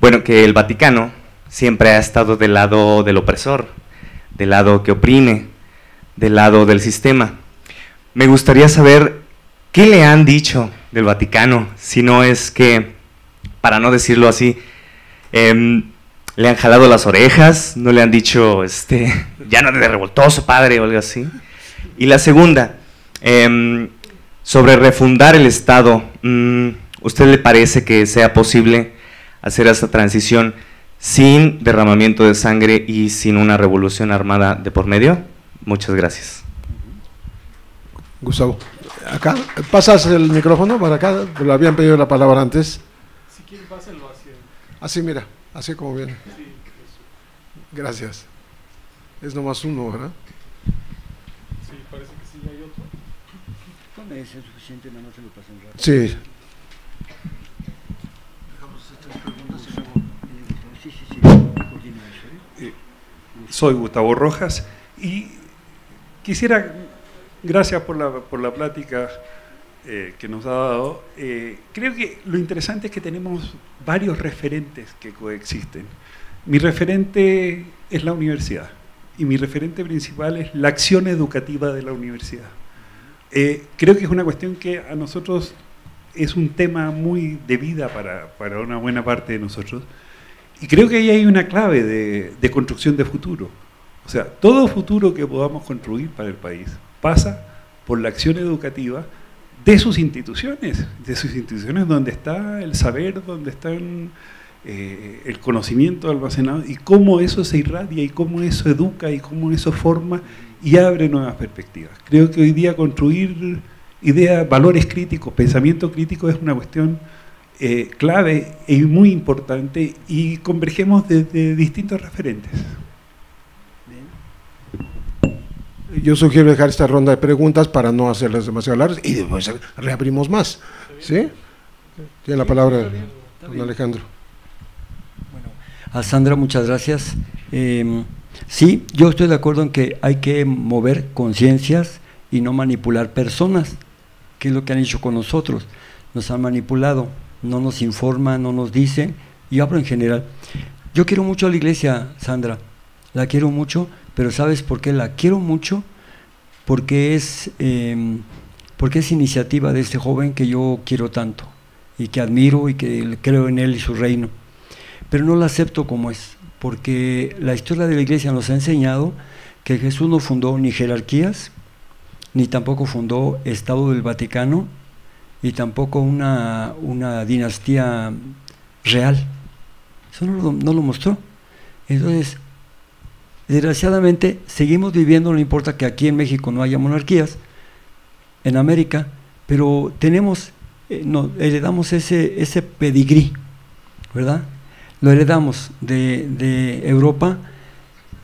bueno, que el Vaticano siempre ha estado del lado del opresor, del lado que oprime, del lado del sistema. Me gustaría saber qué le han dicho del Vaticano, si no es que, para no decirlo así, em, le han jalado las orejas, no le han dicho, este, ya no de revoltoso padre o algo así. Y la segunda, em, sobre refundar el Estado, mm, ¿usted le parece que sea posible hacer esta transición sin derramamiento de sangre y sin una revolución armada de por medio? Muchas gracias. Gustavo. Acá, pasas el micrófono para acá, le habían pedido la palabra antes. Si quieres, pásenlo así. Así, mira, así como viene. Gracias. Es nomás uno, ¿verdad? Sí, parece que sí hay otro. Con ese es suficiente, nada más se lo pasan rápido. Sí. Soy Gustavo Rojas y quisiera Gracias por la, por la plática eh, que nos ha dado. Eh, creo que lo interesante es que tenemos varios referentes que coexisten. Mi referente es la universidad y mi referente principal es la acción educativa de la universidad. Eh, creo que es una cuestión que a nosotros es un tema muy de vida para, para una buena parte de nosotros. Y creo que ahí hay una clave de, construcción de futuro. O sea, todo futuro que podamos construir para el país pasa por la acción educativa de sus instituciones, de sus instituciones donde está el saber, donde está eh, el conocimiento almacenado y cómo eso se irradia y cómo eso educa y cómo eso forma y abre nuevas perspectivas. Creo que hoy día construir ideas, valores críticos, pensamiento crítico es una cuestión eh, clave y muy importante y convergemos desde distintos referentes. yo sugiero dejar esta ronda de preguntas para no hacerlas demasiado largas y después reabrimos más. ¿Sí? Tiene la palabra don Alejandro. Bueno, a Sandra, muchas gracias. Em, sí, yo estoy de acuerdo en que hay que mover conciencias y no manipular personas, que es lo que han hecho con nosotros. Nos han manipulado, no nos informan, no nos dicen, y hablo en general. Yo quiero mucho a la iglesia, Sandra, la quiero mucho, pero ¿sabes por qué la quiero mucho? Porque es, em, porque es iniciativa de este joven que yo quiero tanto y que admiro y que creo en él y su reino. Pero no la acepto como es, porque la historia de la iglesia nos ha enseñado que Jesús no fundó ni jerarquías, ni tampoco fundó Estado del Vaticano, y tampoco una, una dinastía real. Eso no lo, no mostró. Entonces, Desgraciadamente, seguimos viviendo, no importa que aquí en México no haya monarquías, en América, pero tenemos, eh, heredamos ese, ese pedigrí, ¿verdad? Lo heredamos de, Europa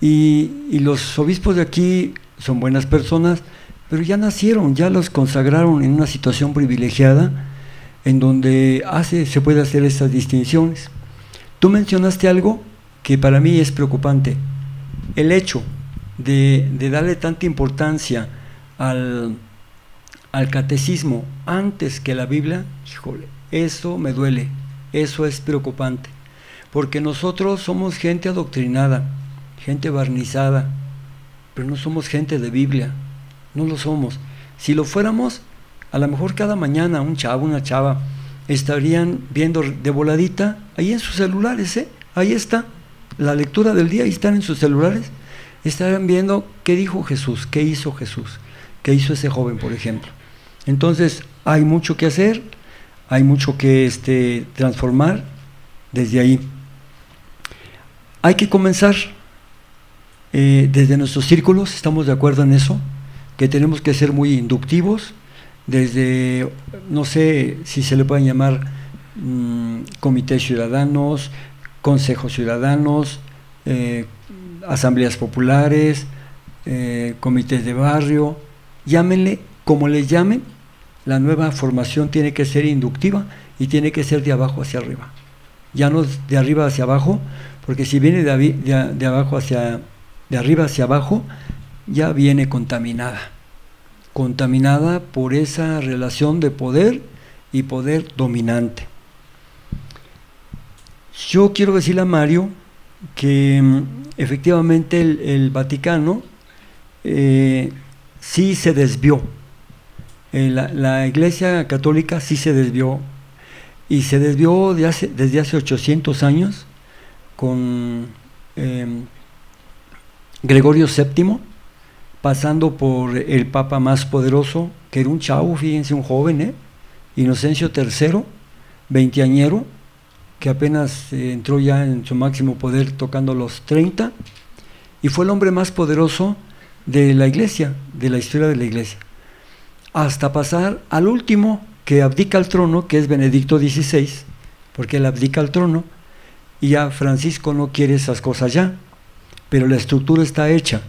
y, y, los obispos de aquí son buenas personas, pero ya nacieron, ya los consagraron en una situación privilegiada en donde hace, se puede hacer esas distinciones. Tú mencionaste algo que para mí es preocupante. El hecho de, darle tanta importancia al, al, catecismo antes que la Biblia, híjole, eso me duele, eso es preocupante, porque nosotros somos gente adoctrinada, gente barnizada, pero no somos gente de Biblia, no lo somos. Si lo fuéramos, a lo mejor cada mañana un chavo, una chava, estarían viendo de voladita ahí en sus celulares, ¿eh? ahí está, la lectura del día y están en sus celulares, estarán viendo qué dijo Jesús, qué hizo Jesús, qué hizo ese joven, por ejemplo. Entonces, hay mucho que hacer, hay mucho que este, transformar desde ahí. Hay que comenzar eh, desde nuestros círculos, estamos de acuerdo en eso, que tenemos que ser muy inductivos, desde, no sé si se le pueden llamar mm, comités ciudadanos, consejos ciudadanos, eh, asambleas populares, eh, comités de barrio, llámenle como les llamen, la nueva formación tiene que ser inductiva y tiene que ser de abajo hacia arriba. Ya no de arriba hacia abajo, porque si viene de, de abajo hacia de arriba hacia abajo, ya viene contaminada. Contaminada por esa relación de poder y poder dominante. Yo quiero decirle a Mario que mm, efectivamente el, Vaticano eh, sí se desvió. Eh, la, Iglesia Católica sí se desvió y se desvió desde hace 800 años con em, Gregorio VII, pasando por el Papa más poderoso, que era un chavo, fíjense, un joven, ¿eh? Inocencio III, veinteañero, que apenas eh, entró ya en su máximo poder tocando los 30, y fue el hombre más poderoso de la iglesia, de la historia de la iglesia, hasta pasar al último que abdica al trono, que es Benedicto XVI, porque él abdica al trono, y ya Francisco no quiere esas cosas ya, pero la estructura está hecha,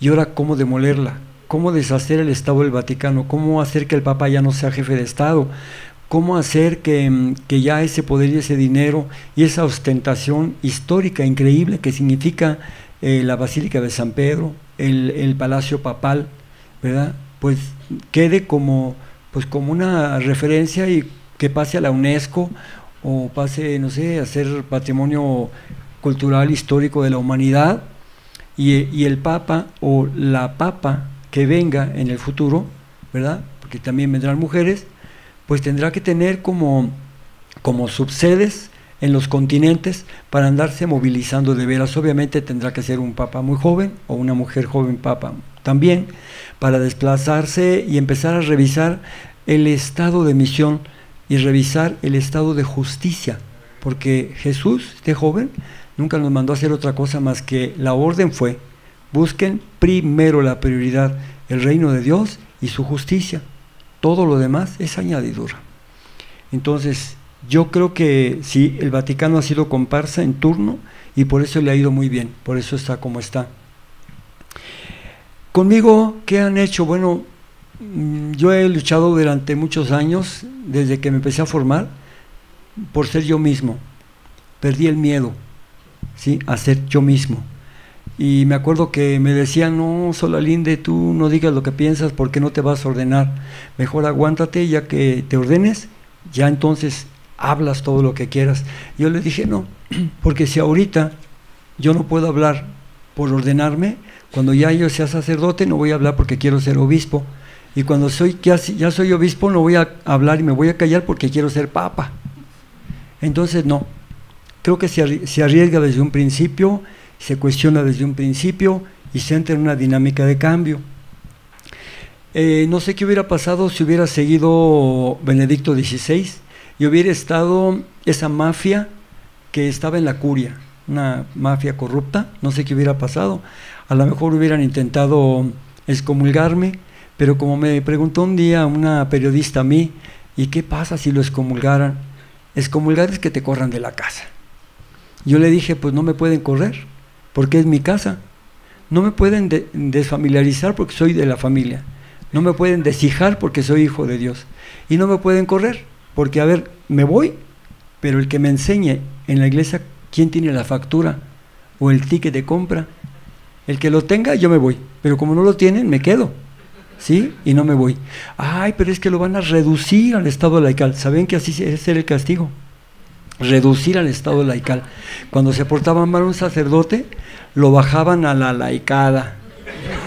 y ahora cómo demolerla, cómo deshacer el Estado del Vaticano, cómo hacer que el Papa ya no sea jefe de Estado, cómo hacer que, ya ese poder y ese dinero y esa ostentación histórica increíble que significa eh, la Basílica de San Pedro, el, Palacio Papal, ¿verdad? Pues quede como, pues como una referencia y que pase a la UNESCO o pase, no sé, a ser patrimonio cultural histórico de la humanidad y, el Papa o la Papa que venga en el futuro, ¿verdad? Porque también vendrán mujeres, pues tendrá que tener como, como subsedes en los continentes para andarse movilizando de veras. Obviamente tendrá que ser un papa muy joven o una mujer joven papa también para desplazarse y empezar a revisar el estado de misión y revisar el estado de justicia, porque Jesús, este joven, nunca nos mandó a hacer otra cosa más que la orden fue, busquen primero la prioridad, el reino de Dios y su justicia. Todo lo demás es añadidura. Entonces, yo creo que sí, el Vaticano ha sido comparsa en turno y por eso le ha ido muy bien, por eso está como está. Conmigo, ¿qué han hecho? Bueno, mm, yo he luchado durante muchos años, desde que me empecé a formar, por ser yo mismo. Perdí el miedo, ¿sí? A yo mismo. Y me acuerdo que me decían, no, Solalinde, tú no digas lo que piensas porque no te vas a ordenar. Mejor aguántate ya que te ordenes, ya entonces hablas todo lo que quieras. Yo le dije, no, porque si ahorita yo no puedo hablar por ordenarme, cuando ya yo sea sacerdote no voy a hablar porque quiero ser obispo. Y cuando soy, ya, ya soy obispo no voy a hablar y me voy a callar porque quiero ser papa. Entonces no, creo que se arriesga desde un principio se cuestiona desde un principio y se entra en una dinámica de cambio. Eh, no sé qué hubiera pasado si hubiera seguido Benedicto XVI y hubiera estado esa mafia que estaba en la curia, una mafia corrupta, no sé qué hubiera pasado. A lo mejor hubieran intentado excomulgarme, pero como me preguntó un día una periodista a mí, ¿y qué pasa si lo excomulgaran? Excomulgar es que te corran de la casa. Yo le dije, pues no me pueden correr, porque es mi casa. No me pueden desfamiliarizar porque soy de la familia. No me pueden deshijar porque soy hijo de Dios. Y no me pueden correr porque, a ver, me voy, pero el que me enseñe en la iglesia quién tiene la factura o el ticket de compra, el que lo tenga, yo me voy. Pero como no lo tienen, me quedo. ¿Sí? Y no me voy. Ay, pero es que lo van a reducir al estado laical. ¿Saben que así es el castigo? Reducir al estado laical. Cuando se portaba mal un sacerdote, lo bajaban a la laicada.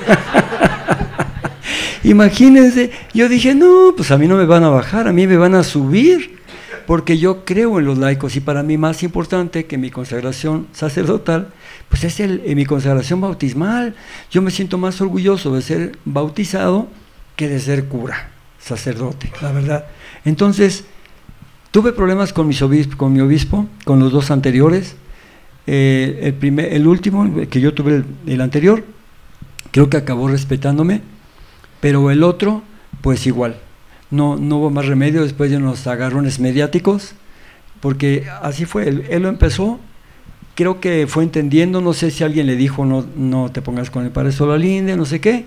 Imagínense, yo dije, no, pues a mí no me van a bajar, a mí me van a subir, porque yo creo en los laicos y para mí más importante que mi consagración sacerdotal, pues es el, mi consagración bautismal. Yo me siento más orgulloso de ser bautizado que de ser cura, sacerdote, la verdad. Entonces, Tuve problemas con, con mi obispo, con los dos anteriores. Eh, el, primer, el último, que yo tuve el, anterior, creo que acabó respetándome, pero el otro, pues igual. No, no hubo más remedio después de unos agarrones mediáticos, porque así fue, él, lo empezó, creo que fue entendiendo, no sé si alguien le dijo no, no te pongas con el padre Solalinde, no sé qué.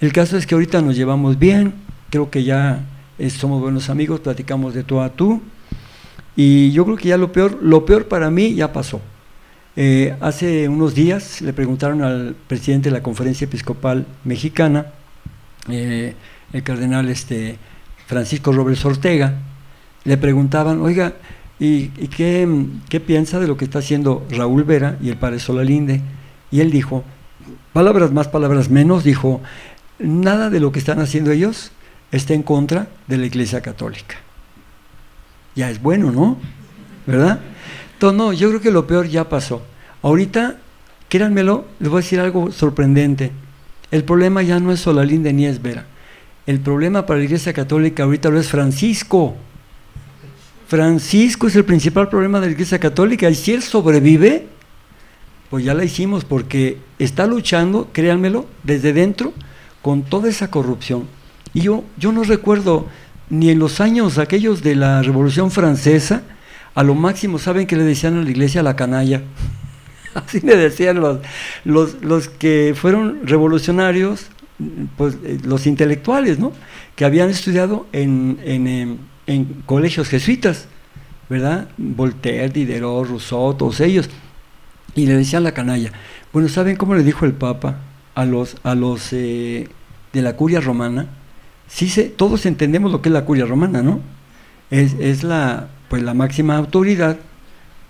El caso es que ahorita nos llevamos bien, creo que ya somos buenos amigos, platicamos de tú a tú. Y yo creo que ya lo peor, lo peor para mí ya pasó. Eh, hace unos días le preguntaron al presidente de la Conferencia Episcopal Mexicana, eh, el cardenal este, Francisco Robles Ortega, le preguntaban, oiga, ¿y, qué, qué, piensa de lo que está haciendo Raúl Vera y el padre Solalinde? Y él dijo, palabras más, palabras menos, dijo, nada de lo que están haciendo ellos está en contra de la Iglesia Católica. Ya es bueno, ¿no? ¿Verdad? Entonces, no, yo creo que lo peor ya pasó. Ahorita, créanmelo, les voy a decir algo sorprendente. El problema ya no es Solalinde ni es Vera. El problema para la Iglesia Católica ahorita lo es Francisco. Francisco es el principal problema de la Iglesia Católica. Y si él sobrevive, pues ya la hicimos, porque está luchando, créanmelo, desde dentro, con toda esa corrupción. Y yo, yo no recuerdo ni en los años aquellos de la Revolución Francesa, a lo máximo, ¿saben que le decían a la iglesia la canalla? Así le decían los, los, los que fueron revolucionarios, pues eh, los intelectuales, ¿no? Que habían estudiado en, en, en, colegios jesuitas, ¿verdad? Voltaire, Diderot, Rousseau, todos ellos. Y le decían la canalla. Bueno, ¿saben cómo le dijo el Papa a los, a los eh, de la curia romana? Sí, se, todos entendemos lo que es la curia romana, ¿no? Es, es la, pues, la máxima autoridad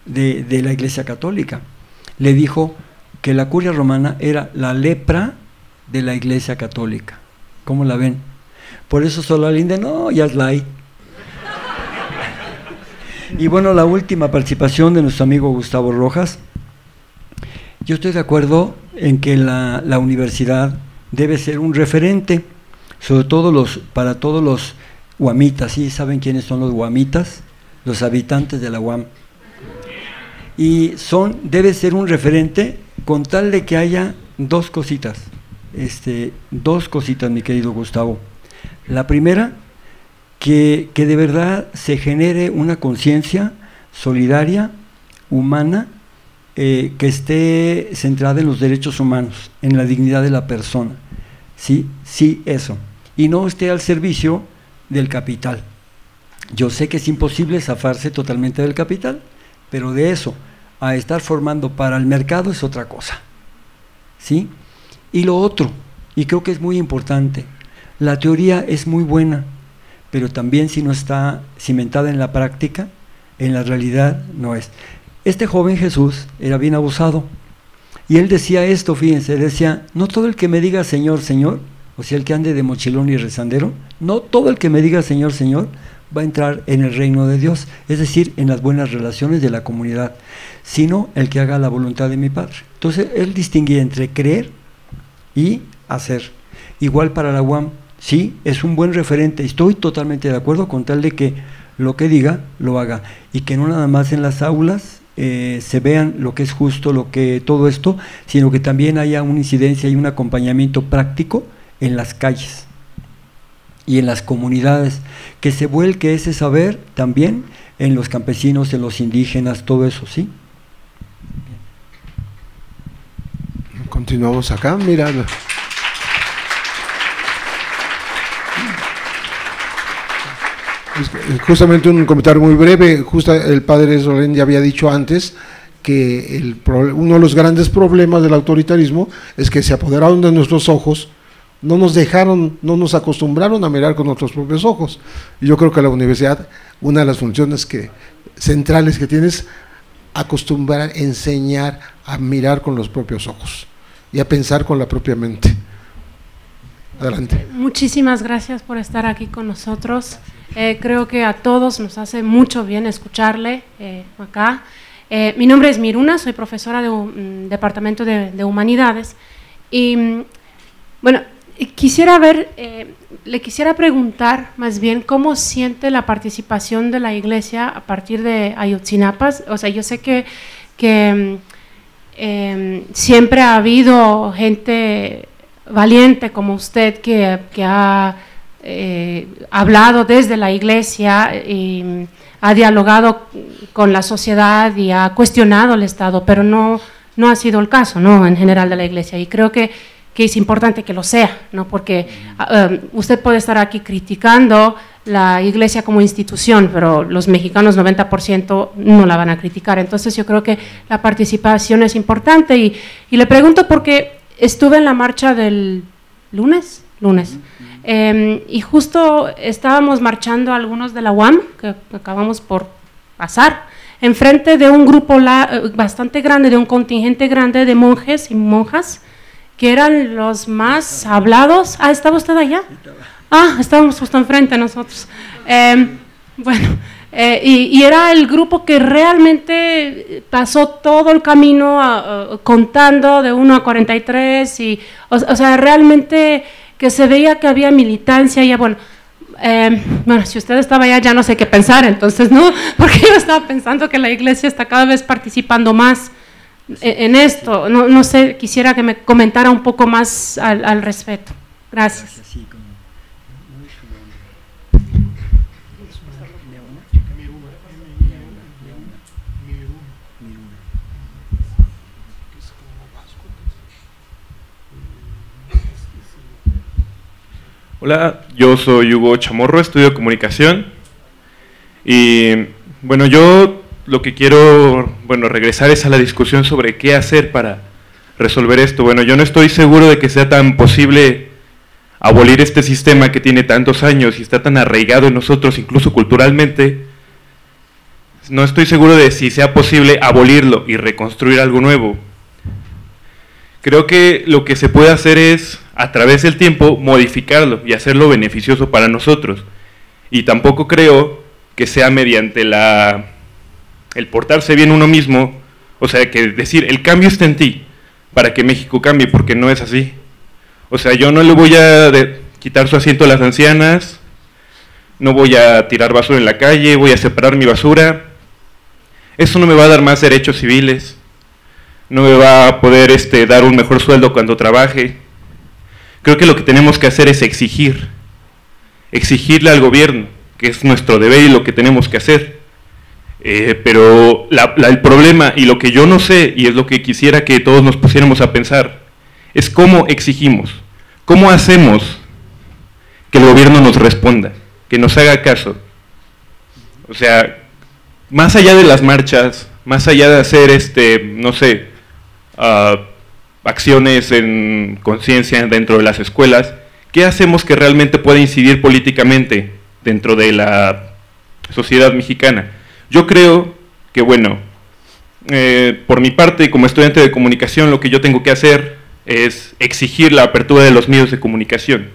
de, de la Iglesia Católica. Le dijo que la curia romana era la lepra de la Iglesia Católica. ¿Cómo la ven? Por eso solo Linde, no, ya es la Y bueno, la última participación de nuestro amigo Gustavo Rojas. Yo estoy de acuerdo en que la, la universidad debe ser un referente, sobre todo los, para todos los guamitas. ¿Sí saben quiénes son los guamitas? Los habitantes de la UAM. Y son, debe ser un referente con tal de que haya dos cositas este, dos cositas, mi querido Gustavo. La primera, que, de verdad se genere una conciencia solidaria, humana, eh, que esté centrada en los derechos humanos, en la dignidad de la persona. Sí, sí, eso. Y no esté al servicio del capital. Yo sé que es imposible zafarse totalmente del capital, pero de eso a estar formando para el mercado es otra cosa. ¿Sí? Y lo otro, y creo que es muy importante, la teoría es muy buena, pero también si no está cimentada en la práctica, en la realidad no es. Este joven Jesús era bien abusado. Y él decía esto, fíjense, decía, no todo el que me diga Señor, Señor, o sea, el que ande de mochilón y rezandero, no todo el que me diga Señor, Señor, va a entrar en el reino de Dios, es decir, en las buenas relaciones de la comunidad, sino el que haga la voluntad de mi Padre. Entonces, él distinguía entre creer y hacer. Igual para la UAM, sí, es un buen referente, estoy totalmente de acuerdo con tal de que lo que diga, lo haga. Y que no nada más en las aulas eh, se vean lo que es justo, lo que todo esto, sino que también haya una incidencia y un acompañamiento práctico en las calles y en las comunidades, que se vuelque ese saber también en los campesinos, en los indígenas, todo eso, ¿sí? Continuamos acá, mira. Justamente un comentario muy breve, justo el padre Solén ya había dicho antes que el, uno de los grandes problemas del autoritarismo es que se apoderaron de nuestros ojos, no nos dejaron, no nos acostumbraron a mirar con nuestros propios ojos. Y yo creo que la universidad, una de las funciones que, centrales que tiene es acostumbrar, enseñar a mirar con los propios ojos y a pensar con la propia mente. Adelante. Muchísimas gracias por estar aquí con nosotros. Eh, creo que a todos nos hace mucho bien escucharle eh, acá. Eh, mi nombre es Miruna, soy profesora de un Departamento de, de, Humanidades. Y mm, bueno, quisiera ver, le quisiera preguntar más bien cómo siente la participación de la iglesia a partir de Ayotzinapa. O sea, yo sé que, que mm, Em, siempre ha habido gente valiente como usted que, ha eh, hablado desde la iglesia y ha dialogado con la sociedad y ha cuestionado el Estado, pero no, no ha sido el caso ¿no? en general de la iglesia. Y creo que, que es importante que lo sea, ¿no? porque em, usted puede estar aquí criticando la iglesia como institución, pero los mexicanos 90% no la van a criticar. Entonces yo creo que la participación es importante y, y le pregunto porque estuve en la marcha del lunes, lunes, em, y justo estábamos marchando algunos de la UAM, que acabamos por pasar, enfrente de un grupo eh, bastante grande, de un contingente grande de monjes y monjas, que eran los más hablados. Ah, ¿estaba usted allá? Ah, estábamos justo enfrente nosotros. Em, bueno, eh, y, era el grupo que realmente pasó todo el camino contando de 1 a 43, y, o, sea, realmente que se veía que había militancia, y bueno, em, bueno, si usted estaba allá ya no sé qué pensar, entonces, ¿no? Porque yo estaba pensando que la iglesia está cada vez participando más en, esto. No, no, sé, quisiera que me comentara un poco más al, al respecto. Gracias. Hola, yo soy Hugo Chamorro, estudio comunicación y bueno, yo lo que quiero, bueno, regresar es a la discusión sobre qué hacer para resolver esto. Bueno, yo no estoy seguro de que sea tan posible abolir este sistema que tiene tantos años y está tan arraigado en nosotros, incluso culturalmente. No estoy seguro de si sea posible abolirlo y reconstruir algo nuevo. Creo que lo que se puede hacer es a través del tiempo modificarlo y hacerlo beneficioso para nosotros. Y tampoco creo que sea mediante la el portarse bien uno mismo, o sea, que decir, el cambio está en ti para que México cambie, porque no es así. O sea, yo no le voy a quitar su asiento a las ancianas, no voy a tirar basura en la calle, voy a separar mi basura. Eso no me va a dar más derechos civiles, no me va a poder este, dar un mejor sueldo cuando trabaje, Creo que lo que tenemos que hacer es exigir, exigirle al gobierno, que es nuestro deber y lo que tenemos que hacer. Eh, pero el problema y lo que yo no sé, y es lo que quisiera que todos nos pusiéramos a pensar, es cómo exigimos, cómo hacemos que el gobierno nos responda, que nos haga caso. O sea, más allá de las marchas, más allá de hacer, este, no sé, uh, acciones en conciencia dentro de las escuelas, ¿qué hacemos que realmente pueda incidir políticamente dentro de la sociedad mexicana? Yo creo que, bueno, eh, por mi parte, como estudiante de comunicación, lo que yo tengo que hacer es exigir la apertura de los medios de comunicación,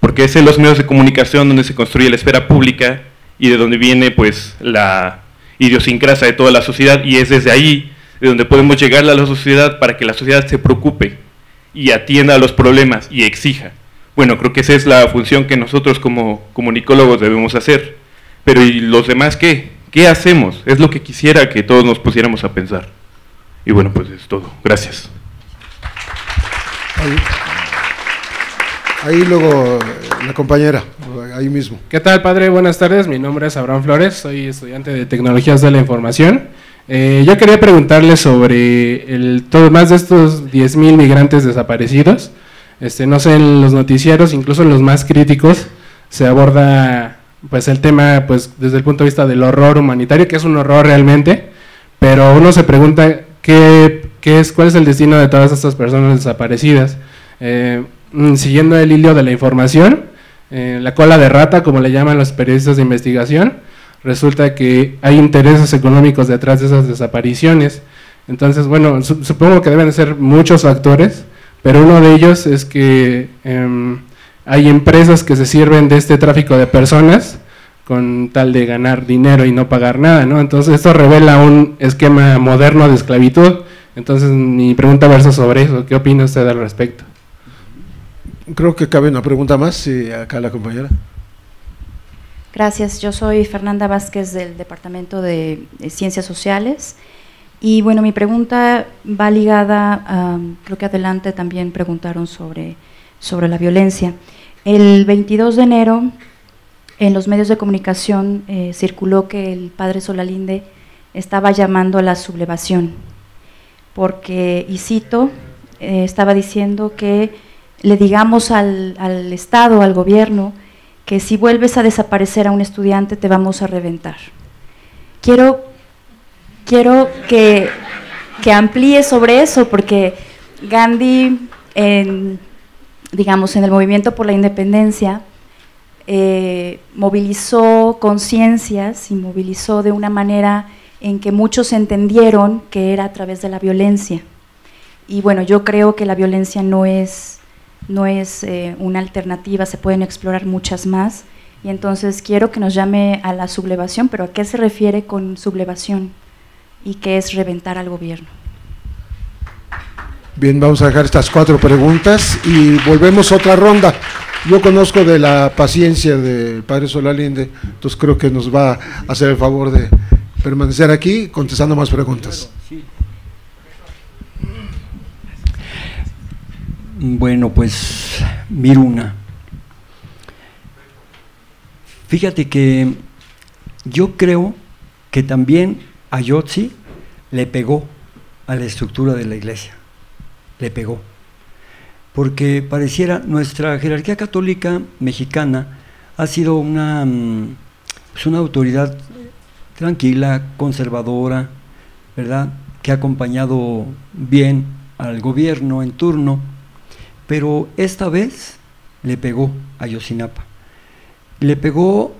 porque es en los medios de comunicación donde se construye la esfera pública y de donde viene pues la idiosincrasia de toda la sociedad y es desde ahí de donde podemos llegar a la sociedad para que la sociedad se preocupe y atienda a los problemas y exija. Bueno, creo que esa es la función que nosotros como comunicólogos debemos hacer. Pero ¿y los demás qué? ¿Qué hacemos? Es lo que quisiera que todos nos pusiéramos a pensar. Y bueno, pues es todo. Gracias. Ahí, luego la compañera, ahí mismo. ¿Qué tal, padre? Buenas tardes. Mi nombre es Abraham Flores, soy estudiante de Tecnologías de la Información. Eh, yo quería preguntarle sobre el, más de estos 10.000 migrantes desaparecidos. Este, no sé, en los noticieros, incluso en los más críticos, se aborda pues el tema pues desde el punto de vista del horror humanitario, que es un horror realmente, pero uno se pregunta qué, qué es, cuál es el destino de todas estas personas desaparecidas. Eh, mm, siguiendo el hilo de la información, eh, la cola de rata, como le llaman los periodistas de investigación, resulta que hay intereses económicos detrás de esas desapariciones. Entonces, bueno, supongo que deben ser muchos factores, pero uno de ellos es que em, hay empresas que se sirven de este tráfico de personas con tal de ganar dinero y no pagar nada, ¿no? Entonces esto revela un esquema moderno de esclavitud. Entonces mi pregunta versa sobre eso. ¿Qué opina usted al respecto? Creo que cabe una pregunta más, si acá la compañera. Gracias, yo soy Fernanda Vázquez del Departamento de Ciencias Sociales y bueno, mi pregunta va ligada, a, creo que adelante también preguntaron sobre, sobre la violencia. El 22 de enero en los medios de comunicación eh, circuló que el padre Solalinde estaba llamando a la sublevación, porque, y cito, eh, estaba diciendo que le digamos al, al Estado, al gobierno, que si vuelves a desaparecer a un estudiante te vamos a reventar. Quiero, quiero que, que amplíe sobre eso, porque Gandhi, en, digamos, en el movimiento por la independencia, eh, movilizó conciencias y movilizó de una manera en que muchos entendieron que era a través de la violencia. Y bueno, yo creo que la violencia no es, no es eh, una alternativa, se pueden explorar muchas más. Y entonces quiero que nos llame a la sublevación, pero ¿a qué se refiere con sublevación? ¿Y qué es reventar al gobierno? Bien, vamos a dejar estas cuatro preguntas y volvemos a otra ronda. Yo conozco de la paciencia del padre Solalinde, entonces creo que nos va a hacer el favor de permanecer aquí contestando más preguntas. Bueno, pues Miruna. Fíjate que yo creo que también a Yotzi le pegó a la estructura de la iglesia, le pegó. Porque pareciera, nuestra jerarquía católica mexicana ha sido una, mm, pues una autoridad tranquila, conservadora, ¿verdad? Que ha acompañado bien al gobierno en turno, pero esta vez le pegó a Yosinapa. Le pegó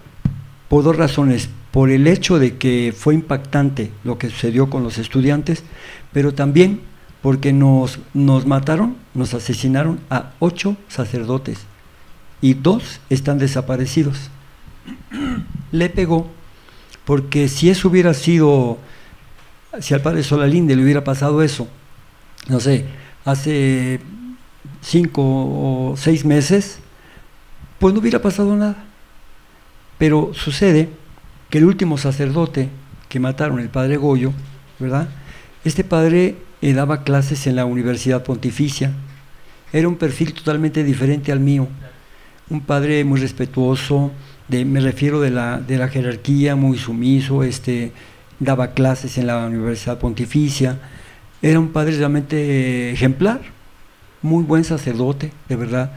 por dos razones, por el hecho de que fue impactante lo que sucedió con los estudiantes, pero también porque nos, nos mataron, nos asesinaron a ocho sacerdotes y dos están desaparecidos. Le pegó porque si eso hubiera sido, si al padre Solalinde le hubiera pasado eso, no sé, hace cinco o seis meses, pues no hubiera pasado nada. Pero sucede que el último sacerdote que mataron, el padre Goyo, ¿verdad? Este padre eh, daba clases en la Universidad Pontificia. Era un perfil totalmente diferente al mío. Un padre muy respetuoso, de, me refiero de la, de la jerarquía, muy sumiso, este, daba clases en la Universidad Pontificia. Era un padre realmente ejemplar, muy buen sacerdote, de verdad.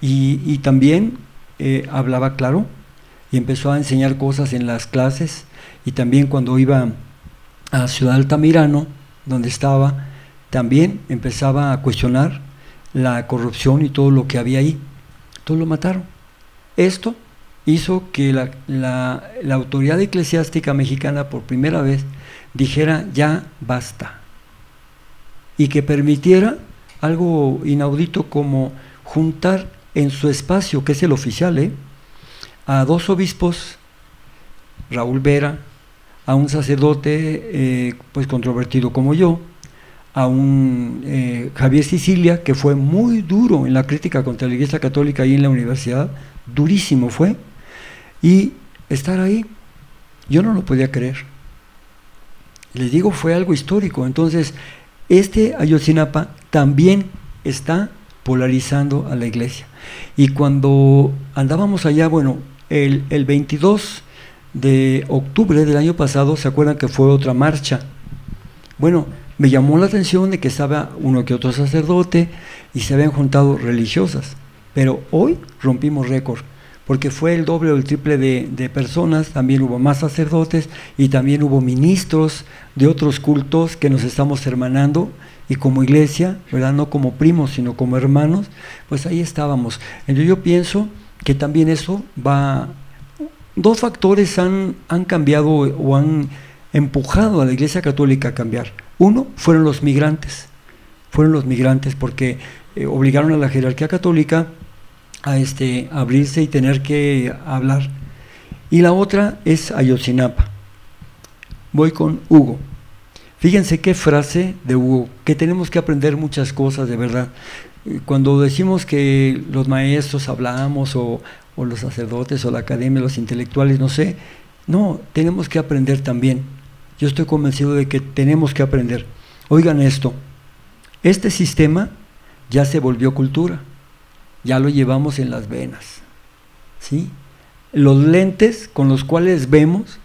Y, también eh, hablaba claro, y empezó a enseñar cosas en las clases y también cuando iba a Ciudad Altamirano, donde estaba, también empezaba a cuestionar la corrupción y todo lo que había ahí. Todos lo mataron. Esto hizo que la, la, la autoridad eclesiástica mexicana por primera vez dijera ya basta y que permitiera algo inaudito como juntar en su espacio, que es el oficial, ¿eh? a dos obispos, Raúl Vera, a un sacerdote eh, pues controvertido como yo, a un eh, Javier Sicilia, que fue muy duro en la crítica contra la Iglesia Católica ahí en la universidad, durísimo fue, y estar ahí, yo no lo podía creer. Les digo, fue algo histórico. Entonces, este Ayotzinapa también está polarizando a la iglesia. Y cuando andábamos allá, bueno, el, el 22 de octubre del año pasado, ¿se acuerdan que fue otra marcha? Bueno, me llamó la atención de que estaba uno que otro sacerdote y se habían juntado religiosas, pero hoy rompimos récord, porque fue el doble o el triple de, de, personas, también hubo más sacerdotes y también hubo ministros de otros cultos que nos estamos hermanando y como iglesia, ¿verdad? No como primos, sino como hermanos, pues ahí estábamos. Entonces yo pienso que también eso va... Dos factores han, han cambiado o han empujado a la Iglesia Católica a cambiar. Uno fueron los migrantes, fueron los migrantes porque eh, obligaron a la jerarquía católica a este, abrirse y tener que hablar. Y la otra es Ayotzinapa. Voy con Hugo. Fíjense qué frase de Hugo, que tenemos que aprender muchas cosas de verdad. Cuando decimos que los maestros hablamos o, o los sacerdotes o la academia, los intelectuales, no sé, no, tenemos que aprender también. Yo estoy convencido de que tenemos que aprender. Oigan esto, este sistema ya se volvió cultura, ya lo llevamos en las venas. ¿sí? Los lentes con los cuales vemos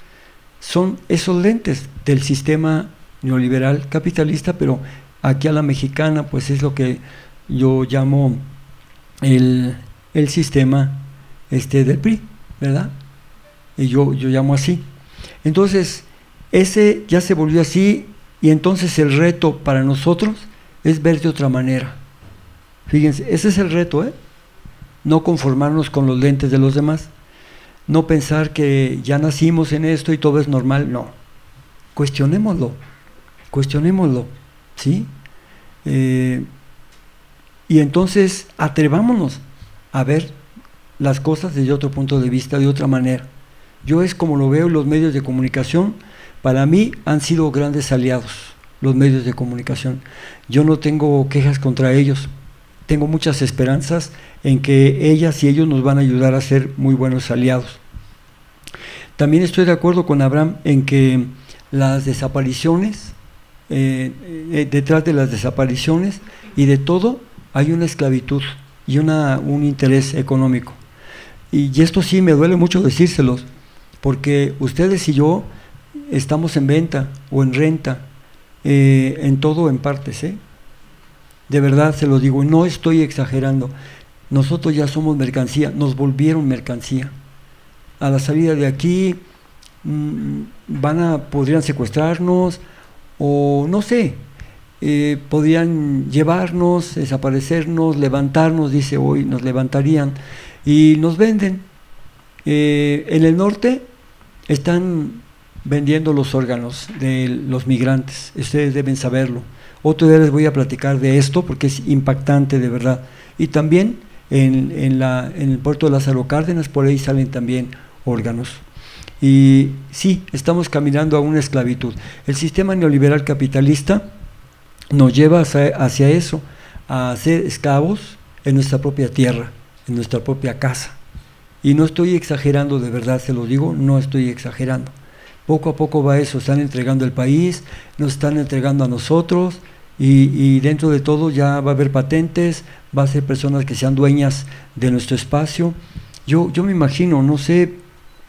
son esos lentes del sistema neoliberal capitalista, pero aquí a la mexicana pues es lo que yo llamo el, el sistema este del PRI, ¿verdad? Y yo, yo llamo así. Entonces, ese ya se volvió así y entonces el reto para nosotros es ver de otra manera. Fíjense, ese es el reto, ¿eh? No conformarnos con los lentes de los demás. No pensar que ya nacimos en esto y todo es normal. No. Cuestionémoslo. Cuestionémoslo. ¿Sí? Eh, y entonces atrevámonos a ver las cosas desde otro punto de vista, de otra manera. Yo es como lo veo los medios de comunicación, para mí han sido grandes aliados los medios de comunicación. Yo no tengo quejas contra ellos, tengo muchas esperanzas en que ellas y ellos nos van a ayudar a ser muy buenos aliados. También estoy de acuerdo con Abraham en que las desapariciones, eh, eh, detrás de las desapariciones y de todo, hay una esclavitud y una, un interés económico. Y, esto sí me duele mucho decírselos, porque ustedes y yo estamos en venta o en renta, eh, en todo en partes. ¿eh? De verdad se lo digo, no estoy exagerando. Nosotros ya somos mercancía, nos volvieron mercancía. A la salida de aquí mm, van a, podrían secuestrarnos o no sé, eh, podrían llevarnos, desaparecernos, levantarnos, dice hoy, nos levantarían y nos venden. Eh, en el norte están vendiendo los órganos de los migrantes, ustedes deben saberlo. Otro día les voy a platicar de esto porque es impactante de verdad. Y también en, en, la, en el puerto de Lázaro Cárdenas, por ahí salen también órganos. Y sí, estamos caminando a una esclavitud. El sistema neoliberal capitalista nos lleva hacia, eso, a ser esclavos en nuestra propia tierra, en nuestra propia casa. Y no estoy exagerando, de verdad se lo digo, no estoy exagerando. Poco a poco va eso, están entregando el país, nos están entregando a nosotros y, dentro de todo ya va a haber patentes, va a ser personas que sean dueñas de nuestro espacio. Yo, yo me imagino, no sé,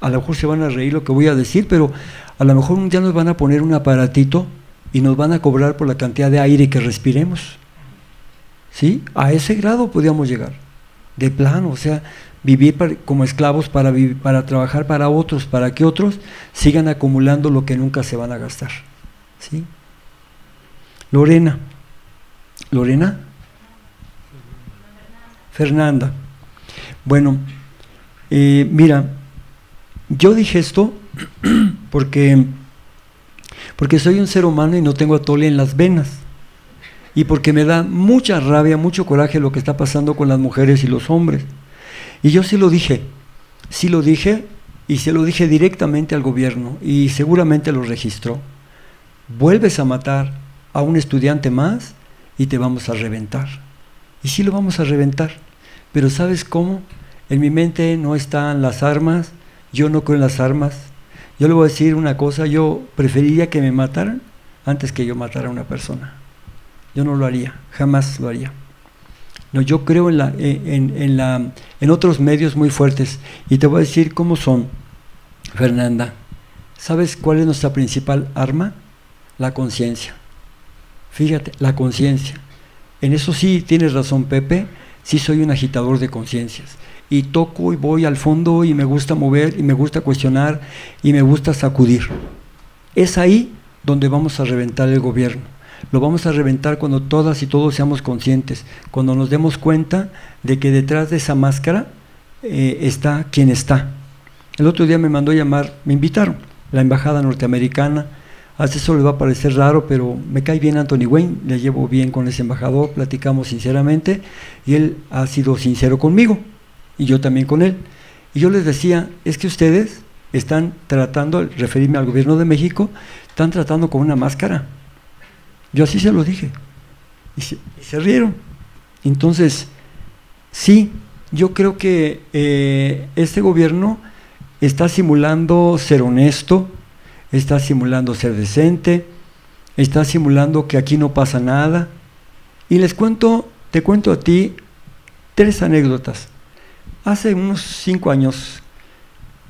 a lo mejor se van a reír lo que voy a decir, pero a lo mejor un día nos van a poner un aparatito y nos van a cobrar por la cantidad de aire que respiremos. ¿Sí? A ese grado podíamos llegar, de plano, o sea, vivir como esclavos para, para trabajar para otros, para que otros sigan acumulando lo que nunca se van a gastar. ¿Sí? Lorena. ¿Lorena? Fernanda. Bueno, eh, mira, yo dije esto porque porque soy un ser humano y no tengo atole en las venas. Y porque me da mucha rabia, mucho coraje lo que está pasando con las mujeres y los hombres. Y yo sí lo dije, sí lo dije y se lo dije directamente al gobierno y seguramente lo registró. Vuelves a matar a un estudiante más y te vamos a reventar. Y sí lo vamos a reventar. Pero ¿sabes cómo? En mi mente no están las armas, yo no creo en las armas, yo le voy a decir una cosa, yo preferiría que me mataran antes que yo matara a una persona. Yo no lo haría, jamás lo haría. No, yo creo en, la, en, la, en otros medios muy fuertes y te voy a decir cómo son, Fernanda. ¿Sabes cuál es nuestra principal arma? La conciencia. Fíjate, la conciencia. En eso sí tienes razón, Pepe, sí soy un agitador de conciencias y toco y voy al fondo y me gusta mover y me gusta cuestionar y me gusta sacudir. Es ahí donde vamos a reventar el gobierno. Lo vamos a reventar cuando todas y todos seamos conscientes, cuando nos demos cuenta de que detrás de esa máscara eh, está quien está. El otro día me mandó llamar, me invitaron, la embajada norteamericana. A eso le va a parecer raro, pero me cae bien Anthony Wayne, le llevo bien con ese embajador, platicamos sinceramente y él ha sido sincero conmigo y yo también con él. Y yo les decía, es que ustedes están tratando, referirme al gobierno de México, están tratando con una máscara. Yo así se lo dije. Y se, rieron. Entonces, sí, yo creo que eh, este gobierno está simulando ser honesto, está simulando ser decente, está simulando que aquí no pasa nada. Y les cuento, te cuento a ti tres anécdotas. Hace unos cinco años,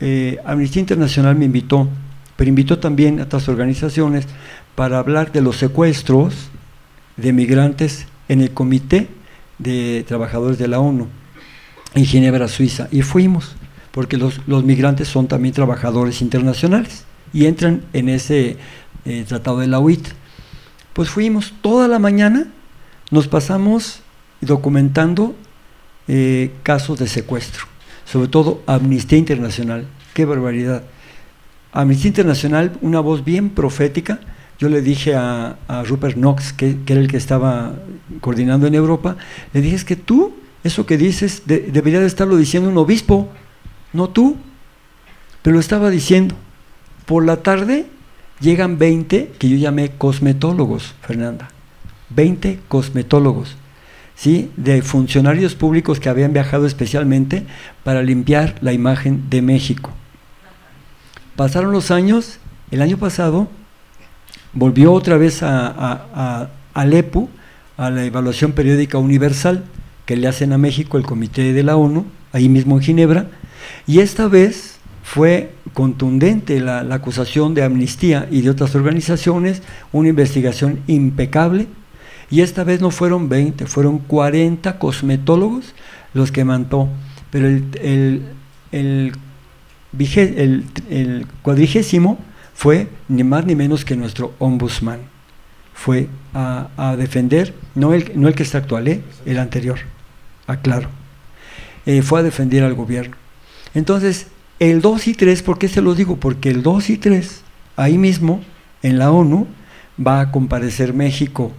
eh, Amnistía Internacional me invitó, pero invitó también a otras organizaciones para hablar de los secuestros de migrantes en el Comité de Trabajadores de la ONU en Ginebra, Suiza. Y fuimos, porque los, los migrantes son también trabajadores internacionales y entran en ese eh, tratado de la UIT. Pues fuimos toda la mañana, nos pasamos documentando eh, casos de secuestro, sobre todo Amnistía Internacional, qué barbaridad. Amnistía Internacional, una voz bien profética, yo le dije a, Rupert Knox, que, era el que estaba coordinando en Europa, le dije, es que tú, eso que dices, debería de estarlo diciendo un obispo, no tú, pero lo estaba diciendo. Por la tarde llegan 20 que yo llamé cosmetólogos, Fernanda, 20 cosmetólogos, ¿sí? de funcionarios públicos que habían viajado especialmente para limpiar la imagen de México. Pasaron los años, el año pasado volvió otra vez a, a, a, a la Evaluación Periódica Universal, que le hacen a México el Comité de la ONU, ahí mismo en Ginebra, y esta vez fue contundente la, acusación de amnistía y de otras organizaciones, una investigación impecable, y esta vez no fueron 20, fueron 40 cosmetólogos los que mandó, pero el, el, el, cuadrigésimo fue ni más ni menos que nuestro ombudsman. Fue a, defender, no el, no el que está actual, ¿eh? el anterior, aclaro. Eh, fue a defender al gobierno. Entonces, el 2 y 3, ¿por qué se lo digo? Porque el 2 y 3, ahí mismo, en la ONU, va a comparecer México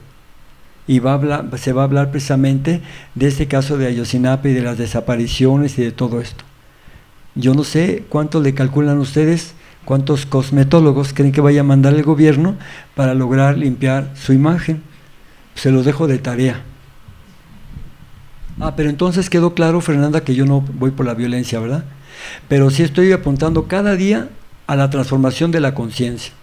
y va a hablar, se va a hablar precisamente de este caso de Ayotzinapa y de las desapariciones y de todo esto. Yo no sé cuánto le calculan ustedes ¿Cuántos cosmetólogos creen que vaya a mandar el gobierno para lograr limpiar su imagen? Se los dejo de tarea. Ah, pero entonces quedó claro, Fernanda, que yo no voy por la violencia, ¿verdad? Pero sí estoy apuntando cada día a la transformación de la conciencia.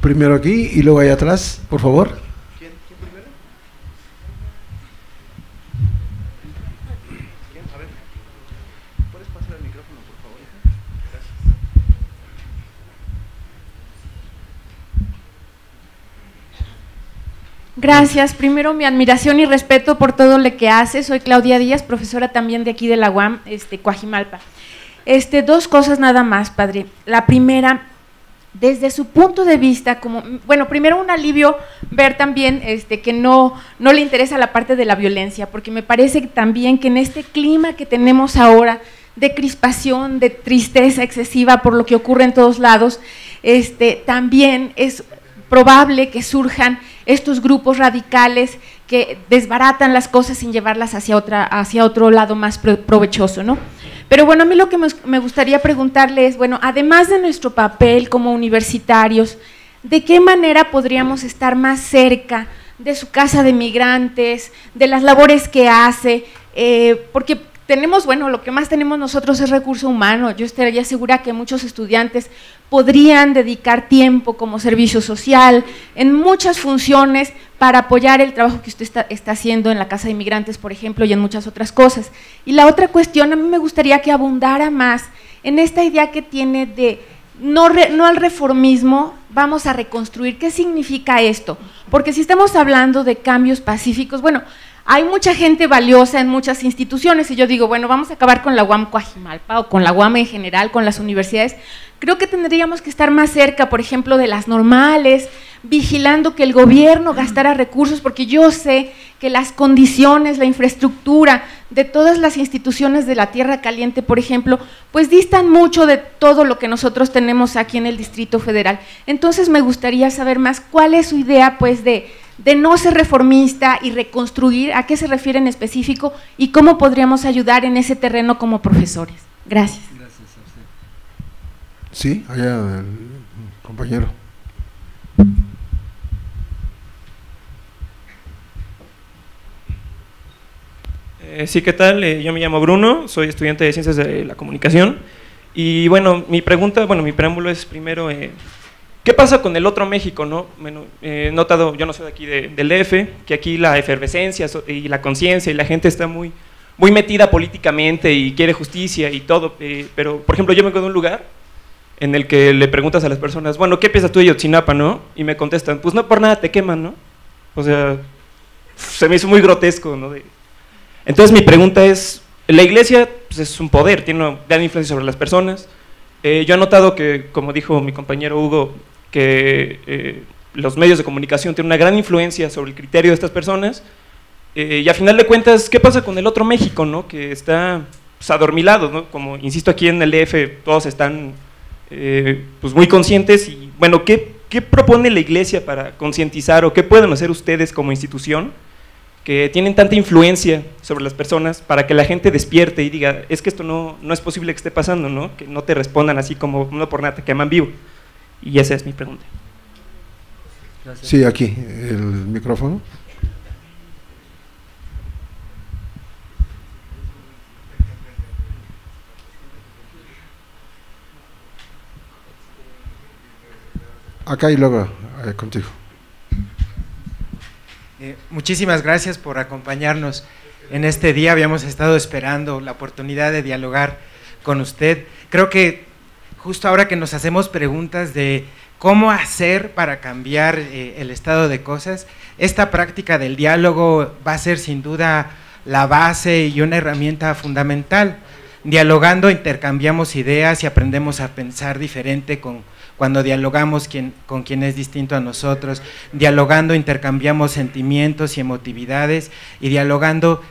Primero aquí y luego allá atrás, por favor. Gracias. Primero, mi admiración y respeto por todo lo que hace. Soy Claudia Díaz, profesora también de aquí de la UAM, este, Coajimalpa. Este, dos cosas nada más, padre. La primera, desde su punto de vista, como, bueno, primero un alivio ver también este, que no, no le interesa la parte de la violencia, porque me parece también que en este clima que tenemos ahora, de crispación, de tristeza excesiva por lo que ocurre en todos lados, este, también es probable que surjan estos grupos radicales que desbaratan las cosas sin llevarlas hacia, otra, hacia otro lado más provechoso, ¿no? Pero bueno, a mí lo que me gustaría preguntarle es, bueno, además de nuestro papel como universitarios, ¿de qué manera podríamos estar más cerca de su casa de migrantes, de las labores que hace? Eh, porque tenemos, bueno, lo que más tenemos nosotros es recurso humano. Yo estaría segura que muchos estudiantes podrían dedicar tiempo como servicio social en muchas funciones para apoyar el trabajo que usted está, haciendo en la Casa de Inmigrantes, por ejemplo, y en muchas otras cosas. Y la otra cuestión, a mí me gustaría que abundara más en esta idea que tiene de no, no al reformismo, vamos a reconstruir. ¿Qué significa esto? Porque si estamos hablando de cambios pacíficos, bueno, hay mucha gente valiosa en muchas instituciones y yo digo, bueno, vamos a acabar con la UAM Coajimalpa o con la UAM en general, con las universidades. Creo que tendríamos que estar más cerca, por ejemplo, de las normales, vigilando que el gobierno gastara recursos, porque yo sé que las condiciones, la infraestructura de todas las instituciones de la Tierra Caliente, por ejemplo, pues distan mucho de todo lo que nosotros tenemos aquí en el Distrito Federal. Entonces me gustaría saber más cuál es su idea, pues, de de no ser reformista y reconstruir, a qué se refiere en específico y cómo podríamos ayudar en ese terreno como profesores. Gracias. Gracias a usted. Sí, allá el compañero. Eh, sí, ¿qué tal? Eh, yo me llamo Bruno, soy estudiante de Ciencias de la Comunicación. Y bueno, mi pregunta, bueno, mi preámbulo es primero, eh, ¿Qué pasa con el otro México? No? he notado, yo no soy de aquí del DF, que aquí la efervescencia y la conciencia y la gente está muy, muy metida políticamente y quiere justicia y todo, eh, pero por ejemplo yo quedo en un lugar en el que le preguntas a las personas, bueno, ¿qué piensas tú de Yotzinapa, no? Y me contestan, pues no por nada te queman, ¿no? O sea, se me hizo muy grotesco, ¿no? Entonces mi pregunta es, la iglesia pues, es un poder, tiene una gran influencia sobre las personas. Eh, yo he notado que, como dijo mi compañero Hugo, que eh, los medios de comunicación tienen una gran influencia sobre el criterio de estas personas. Eh, y a final de cuentas, ¿qué pasa con el otro México, no? que está pues, adormilado? ¿no? Como insisto aquí en el DF, todos están pues, muy conscientes. Y bueno, ¿qué, ¿qué propone la iglesia para concientizar o qué pueden hacer ustedes como institución? que tienen tanta influencia sobre las personas para que la gente despierte y diga, es que esto no, no es posible que esté pasando, ¿no? que no te respondan así como no por nada te queman vivo. Y esa es mi pregunta. Sí, aquí, el micrófono. Acá y luego eh, contigo. Eh, muchísimas gracias por acompañarnos en este día. Habíamos estado esperando la oportunidad de dialogar con usted. Creo que justo ahora que nos hacemos preguntas de cómo hacer para cambiar eh, el estado de cosas, esta práctica del diálogo va a ser sin duda la base y una herramienta fundamental. Dialogando intercambiamos ideas y aprendemos a pensar diferente con cuando dialogamos con quien es distinto a nosotros, dialogando intercambiamos sentimientos y emotividades y dialogando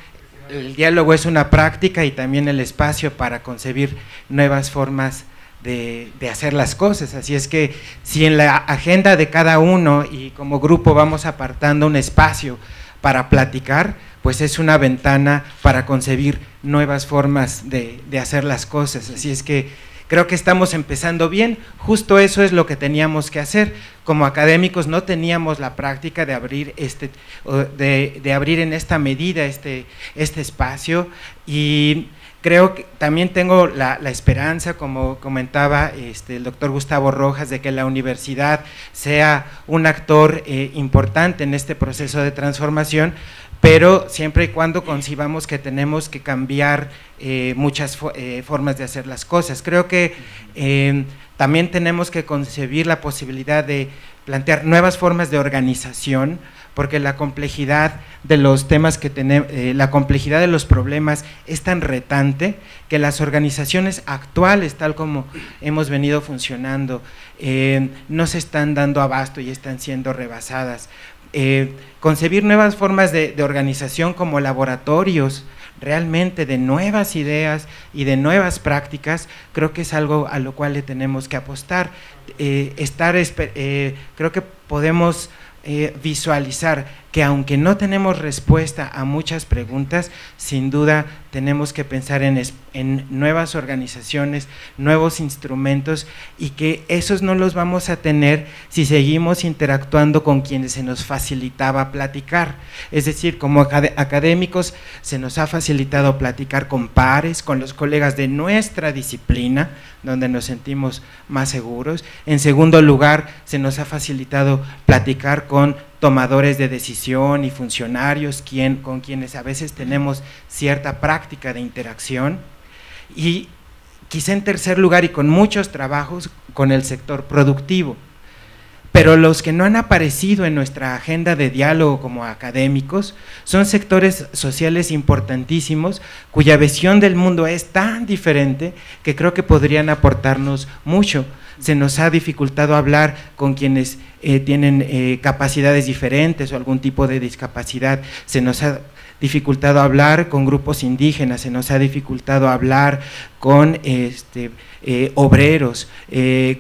el diálogo es una práctica y también el espacio para concebir nuevas formas de, de, hacer las cosas. Así es que si en la agenda de cada uno y como grupo vamos apartando un espacio para platicar, pues es una ventana para concebir nuevas formas de, de hacer las cosas. Así es que Creo que estamos empezando bien, justo eso es lo que teníamos que hacer. Como académicos no teníamos la práctica de abrir, este, de, abrir en esta medida este, este espacio y creo que también tengo la, esperanza, como comentaba este, el doctor Gustavo Rojas, de que la universidad sea un actor eh, importante en este proceso de transformación, pero siempre y cuando concibamos que tenemos que cambiar eh, muchas eh, formas de hacer las cosas. Creo que eh, también tenemos que concebir la posibilidad de plantear nuevas formas de organización, porque la complejidad de los temas que tenemos, la complejidad de los problemas es tan retante que las organizaciones actuales, tal como hemos venido funcionando, no se están dando abasto y están siendo rebasadas. concebir nuevas formas de organización como laboratorios, realmente de nuevas ideas y de nuevas prácticas, creo que es algo a lo cual le tenemos que apostar. Eh, estar, eh, creo que podemos eh, visualizar que aunque no tenemos respuesta a muchas preguntas, sin duda tenemos que pensar en, nuevas organizaciones, nuevos instrumentos y que esos no los vamos a tener si seguimos interactuando con quienes se nos facilitaba platicar. Es decir, como académicos se nos ha facilitado platicar con pares, con los colegas de nuestra disciplina, donde nos sentimos más seguros. En segundo lugar, se nos ha facilitado platicar con tomadores de decisión y funcionarios quien, con quienes a veces tenemos cierta práctica de interacción. Y quizá en tercer lugar y con muchos trabajos con el sector productivo. Pero los que no han aparecido en nuestra agenda de diálogo como académicos son sectores sociales importantísimos cuya visión del mundo es tan diferente que creo que podrían aportarnos mucho se nos ha dificultado hablar con quienes eh, tienen eh, capacidades diferentes o algún tipo de discapacidad, se nos ha dificultado hablar con grupos indígenas, se nos ha dificultado hablar con este, eh, obreros,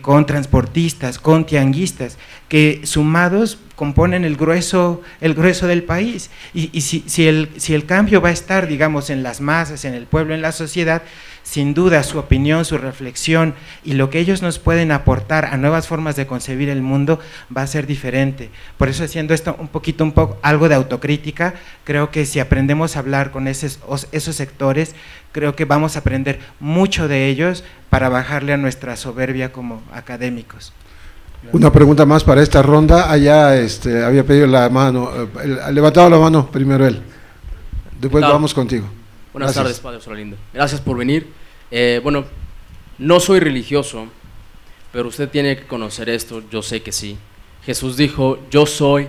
con transportistas, con tianguistas, que sumados componen el grueso, el grueso del país. Y, si, si, el, si el cambio va a estar, digamos, en las masas, en el pueblo, en la sociedad, sin duda su opinión, su reflexión y lo que ellos nos pueden aportar a nuevas formas de concebir el mundo va a ser diferente. Por eso haciendo esto un poquito, un poco, algo de autocrítica, creo que si aprendemos a hablar con esos, esos sectores, creo que vamos a aprender mucho de ellos para bajarle a nuestra soberbia como académicos. Una pregunta más para esta ronda. Allá este, había pedido la mano, eh, levantado la mano primero él. Después vamos contigo. Buenas tardes, Padre Solalindo. Gracias por venir. Eh, bueno, no soy religioso, pero usted tiene que conocer esto, yo sé que sí. Jesús dijo, yo soy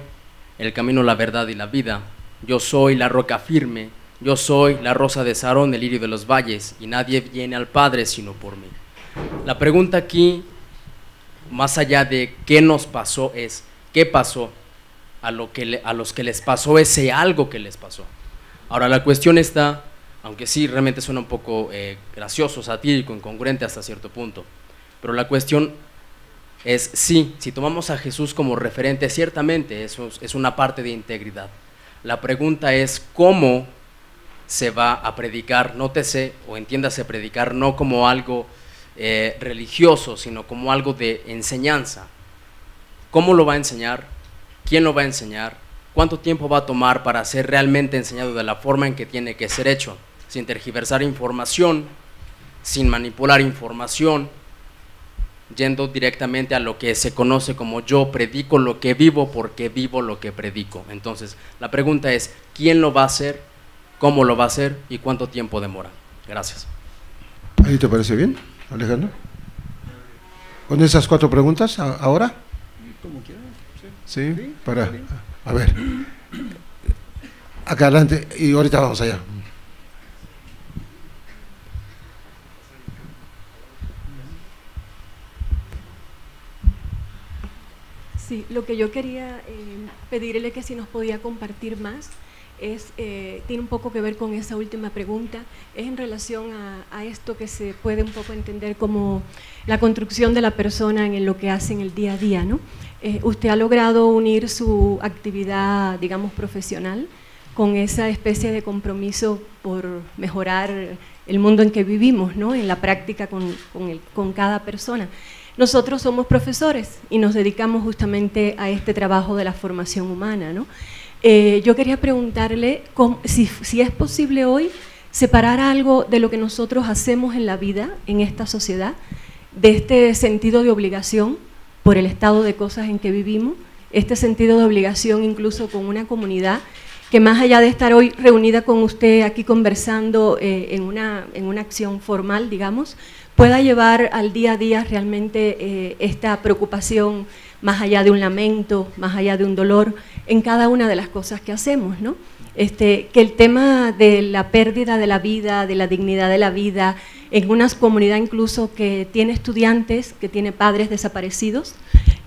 el camino, la verdad y la vida. Yo soy la roca firme yo soy la rosa de Sarón, el lirio de los valles, y nadie viene al Padre sino por mí. La pregunta aquí, más allá de qué nos pasó, es qué pasó a, lo que a los que les pasó ese algo que les pasó. Ahora la cuestión está, aunque sí realmente suena un poco eh, gracioso, satírico, incongruente hasta cierto punto, pero la cuestión es sí, si tomamos a Jesús como referente, ciertamente eso es una parte de integridad. La pregunta es cómo se va a predicar, nótese o entiéndase predicar no como algo eh, religioso, sino como algo de enseñanza. ¿Cómo lo va a enseñar? ¿Quién lo va a enseñar? ¿Cuánto tiempo va a tomar para ser realmente enseñado de la forma en que tiene que ser hecho? Sin tergiversar información, sin manipular información, yendo directamente a lo que se conoce como yo predico lo que vivo porque vivo lo que predico. Entonces, la pregunta es, ¿quién lo va a hacer? ¿Cómo lo va a hacer? ¿Y cuánto tiempo demora? Gracias. ¿Ahí te parece bien, Alejandro? ¿Con esas cuatro preguntas ahora? Como quieras. Sí. para... A ver. Acá adelante y ahorita vamos allá. Sí, lo que yo quería eh, pedirle que si nos podía compartir más es, eh, tiene un poco que ver con esa última pregunta, es en relación a, esto que se puede un poco entender como la construcción de la persona en lo que hace en el día a día. ¿no? Eh, usted ha logrado unir su actividad, digamos, profesional con esa especie de compromiso por mejorar el mundo en que vivimos, ¿no? en la práctica con, con, con cada persona. Nosotros somos profesores y nos dedicamos justamente a este trabajo de la formación humana. ¿no? Eh, yo quería preguntarle si, es posible hoy separar algo de lo que nosotros hacemos en la vida, en esta sociedad, de este sentido de obligación por el estado de cosas en que vivimos, este sentido de obligación incluso con una comunidad que más allá de estar hoy reunida con usted aquí conversando eh, en, una, en una acción formal, digamos, pueda llevar al día a día realmente eh, esta preocupación más allá de un lamento, más allá de un dolor, en cada una de las cosas que hacemos, ¿no? Este, que el tema de la pérdida de la vida, de la dignidad de la vida, en una comunidad incluso que tiene estudiantes, que tiene padres desaparecidos,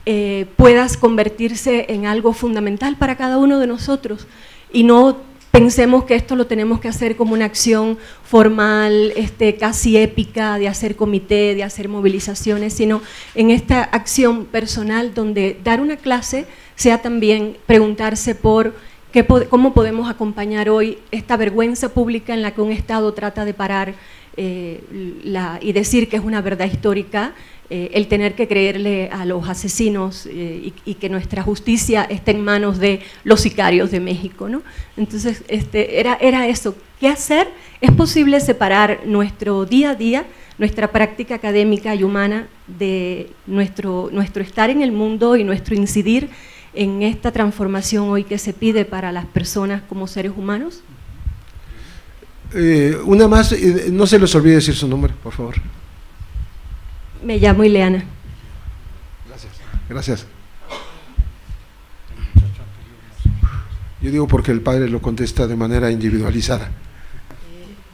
eh, puedas convertirse en algo fundamental para cada uno de nosotros y no pensemos que esto lo tenemos que hacer como una acción formal, este, casi épica, de hacer comité, de hacer movilizaciones, sino en esta acción personal donde dar una clase sea también preguntarse por qué, cómo podemos acompañar hoy esta vergüenza pública en la que un Estado trata de parar eh, la, y decir que es una verdad histórica eh, el tener que creerle a los asesinos eh, y, que nuestra justicia esté en manos de los sicarios de México. ¿no? Entonces, este, era, era eso. ¿Qué hacer? ¿Es posible separar nuestro día a día, nuestra práctica académica y humana de nuestro, nuestro estar en el mundo y nuestro incidir en esta transformación hoy que se pide para las personas como seres humanos? Eh, una más, no se les olvide decir su nombre, por favor. Me llamo Ileana. Gracias. Gracias. Yo digo porque el padre lo contesta de manera individualizada.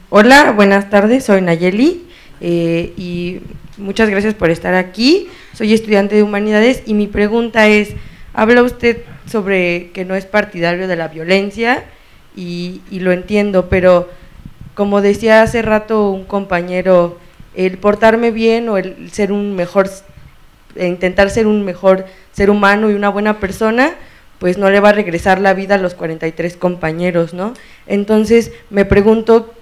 Hola, buenas tardes, soy Nayeli eh, y muchas gracias por estar aquí. Soy estudiante de humanidades y mi pregunta es, habla usted sobre que no es partidario de la violencia y, y lo entiendo, pero como decía hace rato un compañero, el portarme bien o el ser un mejor, intentar ser un mejor ser humano y una buena persona, pues no le va a regresar la vida a los 43 compañeros, ¿no? Entonces me pregunto,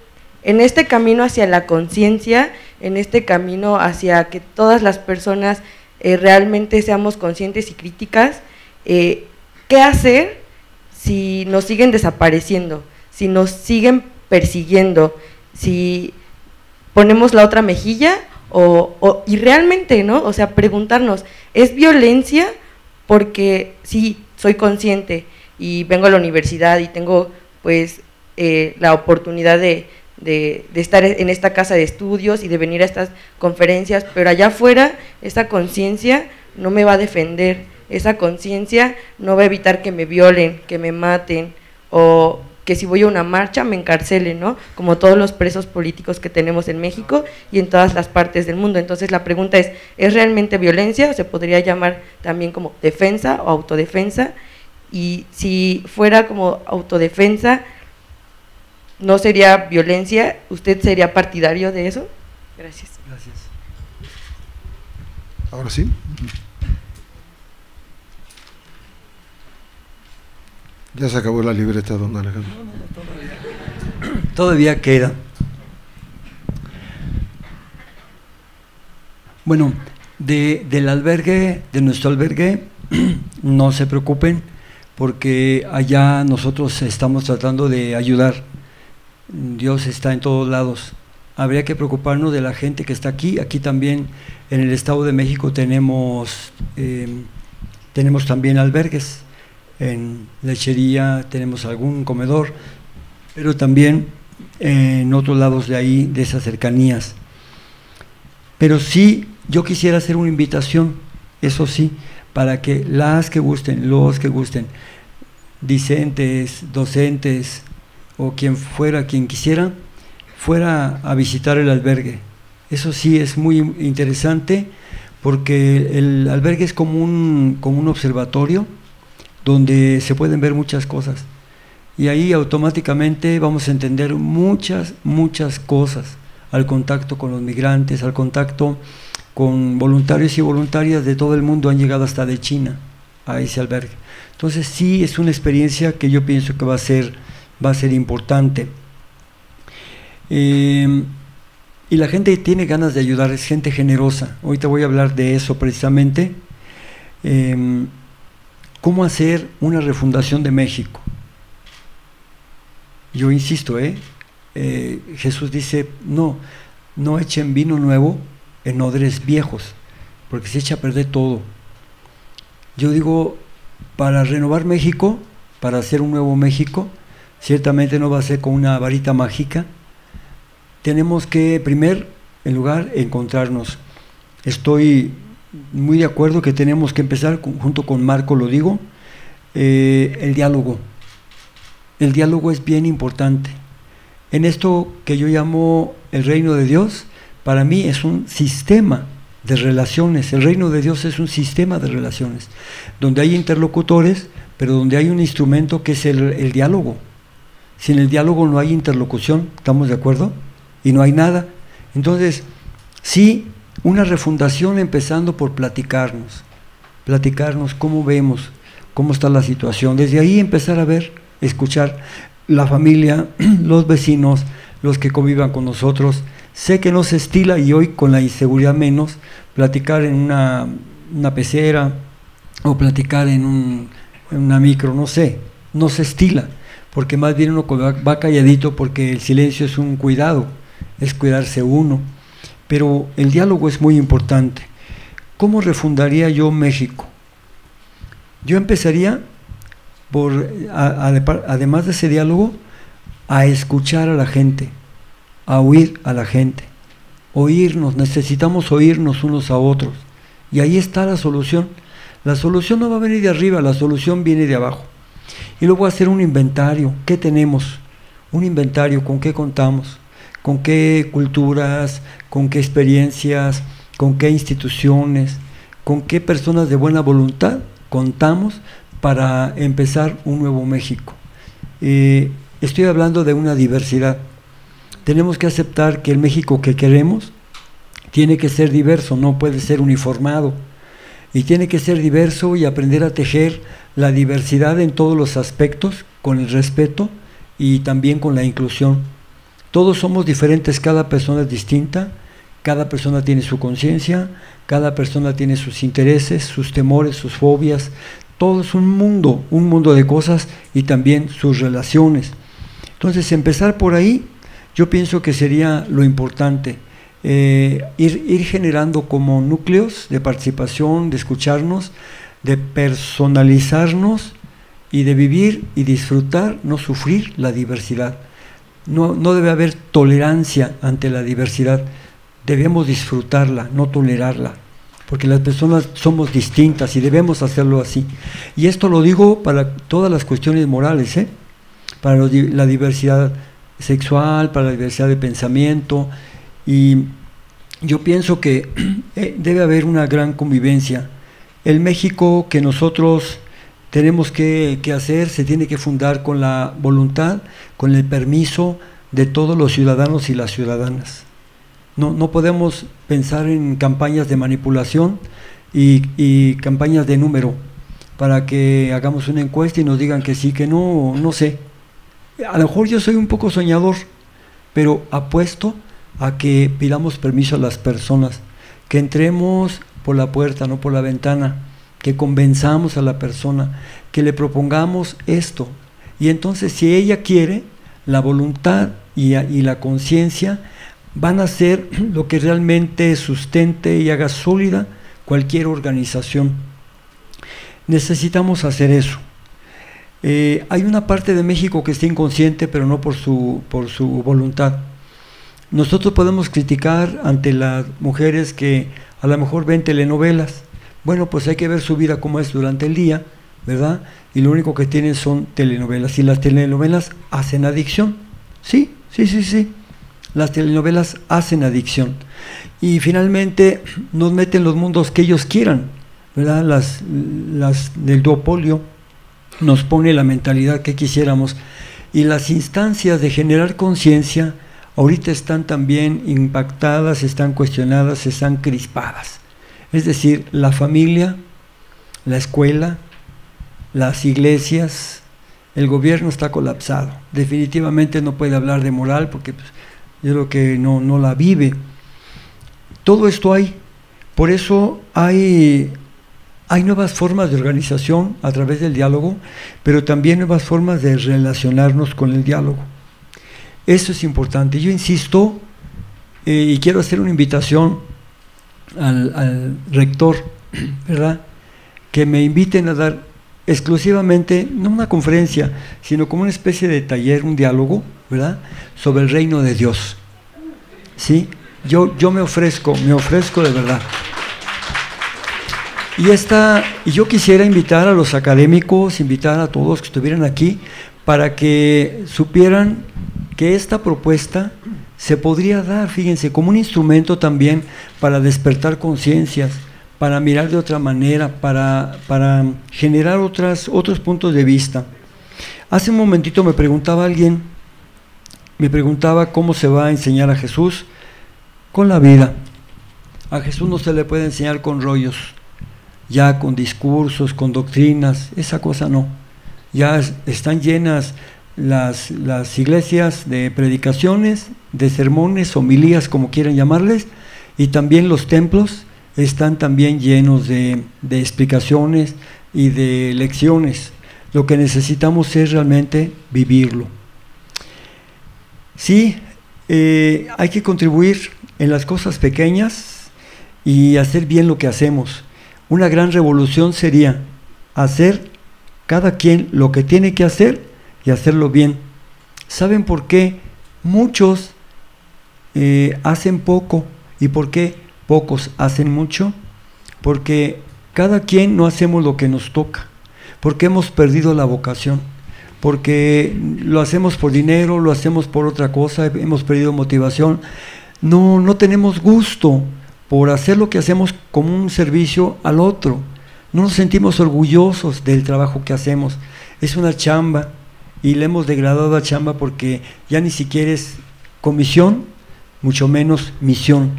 en este camino hacia la conciencia, en este camino hacia que todas las personas eh, realmente seamos conscientes y críticas, eh, ¿qué hacer si nos siguen desapareciendo, si nos siguen persiguiendo, si ponemos la otra mejilla o, y realmente, ¿no? O sea, preguntarnos, ¿es violencia? Porque sí, soy consciente y vengo a la universidad y tengo pues eh, la oportunidad de, de, estar en esta casa de estudios y de venir a estas conferencias, pero allá afuera esa conciencia no me va a defender, esa conciencia no va a evitar que me violen, que me maten o que si voy a una marcha me encarcelen, ¿no? Como todos los presos políticos que tenemos en México y en todas las partes del mundo. Entonces la pregunta es, ¿es realmente violencia o se podría llamar también como defensa o autodefensa? Y si fuera como autodefensa, ¿no sería violencia? ¿Usted sería partidario de eso? Gracias. Gracias. Ahora sí. Ya se acabó la libreta, don Alejandro. Todavía queda. Bueno, de, del albergue, de nuestro albergue, no se preocupen, porque allá nosotros estamos tratando de ayudar. Dios está en todos lados. Habría que preocuparnos de la gente que está aquí. Aquí también en el Estado de México tenemos, eh, tenemos también albergues en lechería, tenemos algún comedor, pero también en otros lados de ahí, de esas cercanías. Pero sí, yo quisiera hacer una invitación, eso sí, para que las que gusten, los que gusten, discentes, docentes o quien fuera, quien quisiera, fuera a visitar el albergue. Eso sí es muy interesante porque el albergue es como un, como un observatorio donde se pueden ver muchas cosas. Y ahí automáticamente vamos a entender muchas, muchas cosas al contacto con los migrantes, al contacto con voluntarios y voluntarias de todo el mundo, han llegado hasta de China a ese albergue. Entonces sí es una experiencia que yo pienso que va a ser, va a ser importante. Eh, y la gente tiene ganas de ayudar, es gente generosa. Hoy te voy a hablar de eso precisamente. Eh, cómo hacer una refundación de México. Yo insisto, ¿eh? ¿eh? Jesús dice, no, no echen vino nuevo en odres viejos, porque se echa a perder todo. Yo digo, para renovar México, para hacer un nuevo México, ciertamente no va a ser con una varita mágica, tenemos que, primer en lugar, encontrarnos. Estoy muy de acuerdo que tenemos que empezar, junto con Marco lo digo, eh, el diálogo. El diálogo es bien importante. En esto que yo llamo el reino de Dios, para mí es un sistema de relaciones. El reino de Dios es un sistema de relaciones, donde hay interlocutores, pero donde hay un instrumento que es el, el diálogo. Sin el diálogo no hay interlocución, ¿estamos de acuerdo? Y no hay nada. Entonces, sí una refundación empezando por platicarnos, platicarnos cómo vemos, cómo está la situación. Desde ahí empezar a ver, escuchar la familia, los vecinos, los que convivan con nosotros. Sé que no se estila y hoy con la inseguridad menos, platicar en una, pecera o platicar en, un, en una micro, no sé, no se estila, porque más bien uno va calladito porque el silencio es un cuidado, es cuidarse uno pero el diálogo es muy importante. ¿Cómo refundaría yo México? Yo empezaría por, además de ese diálogo, a escuchar a la gente, a oír a la gente, oírnos, necesitamos oírnos unos a otros. Y ahí está la solución. La solución no va a venir de arriba, la solución viene de abajo. Y luego hacer un inventario, ¿qué tenemos? Un inventario, ¿con qué contamos? Con qué culturas, con qué experiencias, con qué instituciones, con qué personas de buena voluntad contamos para empezar un nuevo México. Eh, estoy hablando de una diversidad. Tenemos que aceptar que el México que queremos tiene que ser diverso, no puede ser uniformado. Y tiene que ser diverso y aprender a tejer la diversidad en todos los aspectos, con el respeto y también con la inclusión. Todos somos diferentes, cada persona es distinta, cada persona tiene su conciencia, cada persona tiene sus intereses, sus temores, sus fobias, todo es un mundo, un mundo de cosas y también sus relaciones. Entonces, empezar por ahí, yo pienso que sería lo importante, eh, ir, ir generando como núcleos de participación, de escucharnos, de personalizarnos y de vivir y disfrutar, no sufrir la diversidad. No, debe haber tolerancia ante la diversidad, debemos disfrutarla, no tolerarla, porque las personas somos distintas y debemos hacerlo así. Y esto lo digo para todas las cuestiones morales, ¿eh? para la diversidad sexual, para la diversidad de pensamiento y yo pienso que eh, debe haber una gran convivencia. El México que nosotros tenemos que, hacer se tiene que fundar con la voluntad, con el permiso de todos los ciudadanos y las ciudadanas. No, no podemos pensar en campañas de manipulación y, y, campañas de número para que hagamos una encuesta y nos digan que sí, que no, no sé. A lo mejor yo soy un poco soñador, pero apuesto a que pidamos permiso a las personas, que entremos por la puerta, no por la ventana, que convenzamos a la persona, que le propongamos esto. Y entonces si ella quiere, la voluntad y, la conciencia van a ser lo que realmente sustente y haga sólida cualquier organización. Necesitamos hacer eso. Eh, hay una parte de México que está inconsciente, pero no por su, por su voluntad. Nosotros podemos criticar ante las mujeres que a lo mejor ven telenovelas. Bueno, pues hay que ver su vida como es durante el día, ¿verdad? Y lo único que tienen son telenovelas. Y las telenovelas hacen adicción. Sí, sí, sí, sí. Las telenovelas hacen adicción. Y finalmente nos meten los mundos que ellos quieran, ¿verdad? Las, las del duopolio nos pone la mentalidad que quisiéramos. Y las instancias de generar conciencia, ahorita están también impactadas, están cuestionadas, están crispadas. Es decir, la familia, la escuela, las iglesias, el gobierno está colapsado. Definitivamente no puede hablar de moral porque pues, yo creo que no, no la vive. Todo esto hay. Por eso hay, hay nuevas formas de organización a través del diálogo, pero también nuevas formas de relacionarnos con el diálogo. Eso es importante. Yo insisto eh, y quiero hacer una invitación al, rector, ¿verdad? Que me inviten a dar exclusivamente, no una conferencia, sino como una especie de taller, un diálogo, ¿verdad? Sobre el reino de Dios. ¿Sí? Yo, yo me ofrezco, me ofrezco de verdad. Y, esta, yo quisiera invitar a los académicos, invitar a todos que estuvieran aquí, para que supieran que esta propuesta se podría dar, fíjense, como un instrumento también para despertar conciencias, para mirar de otra manera, para, para generar otras, otros puntos de vista. Hace un momentito me preguntaba alguien, me preguntaba cómo se va a enseñar a Jesús con la vida. A Jesús no se le puede enseñar con rollos, ya con discursos, con doctrinas, esa cosa no. Ya están llenas las, las iglesias de predicaciones, de sermones, homilías, como quieran llamarles, y también los templos están también llenos de, de explicaciones y de lecciones. Lo que necesitamos es realmente vivirlo. Sí, eh, hay que contribuir en las cosas pequeñas y hacer bien lo que hacemos. Una gran revolución sería hacer cada quien lo que tiene que hacer y hacerlo bien. ¿Saben por qué muchos eh, hacen poco y por qué pocos hacen mucho? Porque cada quien no hacemos lo que nos toca, porque hemos perdido la vocación, porque lo hacemos por dinero, lo hacemos por otra cosa, hemos perdido motivación. No, no tenemos gusto por hacer lo que hacemos como un servicio al otro. No nos sentimos orgullosos del trabajo que hacemos. Es una chamba, y le hemos degradado a chamba porque ya ni siquiera es comisión, mucho menos misión.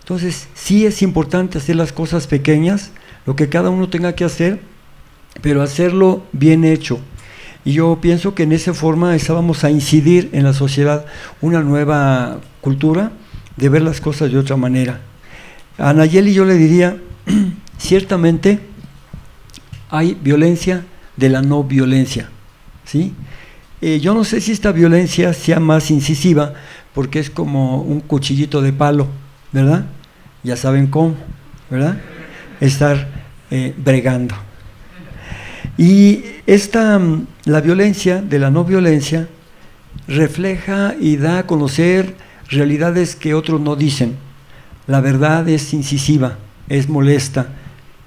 Entonces, sí es importante hacer las cosas pequeñas, lo que cada uno tenga que hacer, pero hacerlo bien hecho. Y yo pienso que en esa forma vamos a incidir en la sociedad una nueva cultura de ver las cosas de otra manera. A Nayeli yo le diría, ciertamente hay violencia de la no violencia, ¿sí? Eh, yo no sé si esta violencia sea más incisiva, porque es como un cuchillito de palo, ¿verdad? Ya saben cómo, ¿verdad? Estar eh, bregando. Y esta, mm, la violencia de la no violencia refleja y da a conocer realidades que otros no dicen. La verdad es incisiva, es molesta,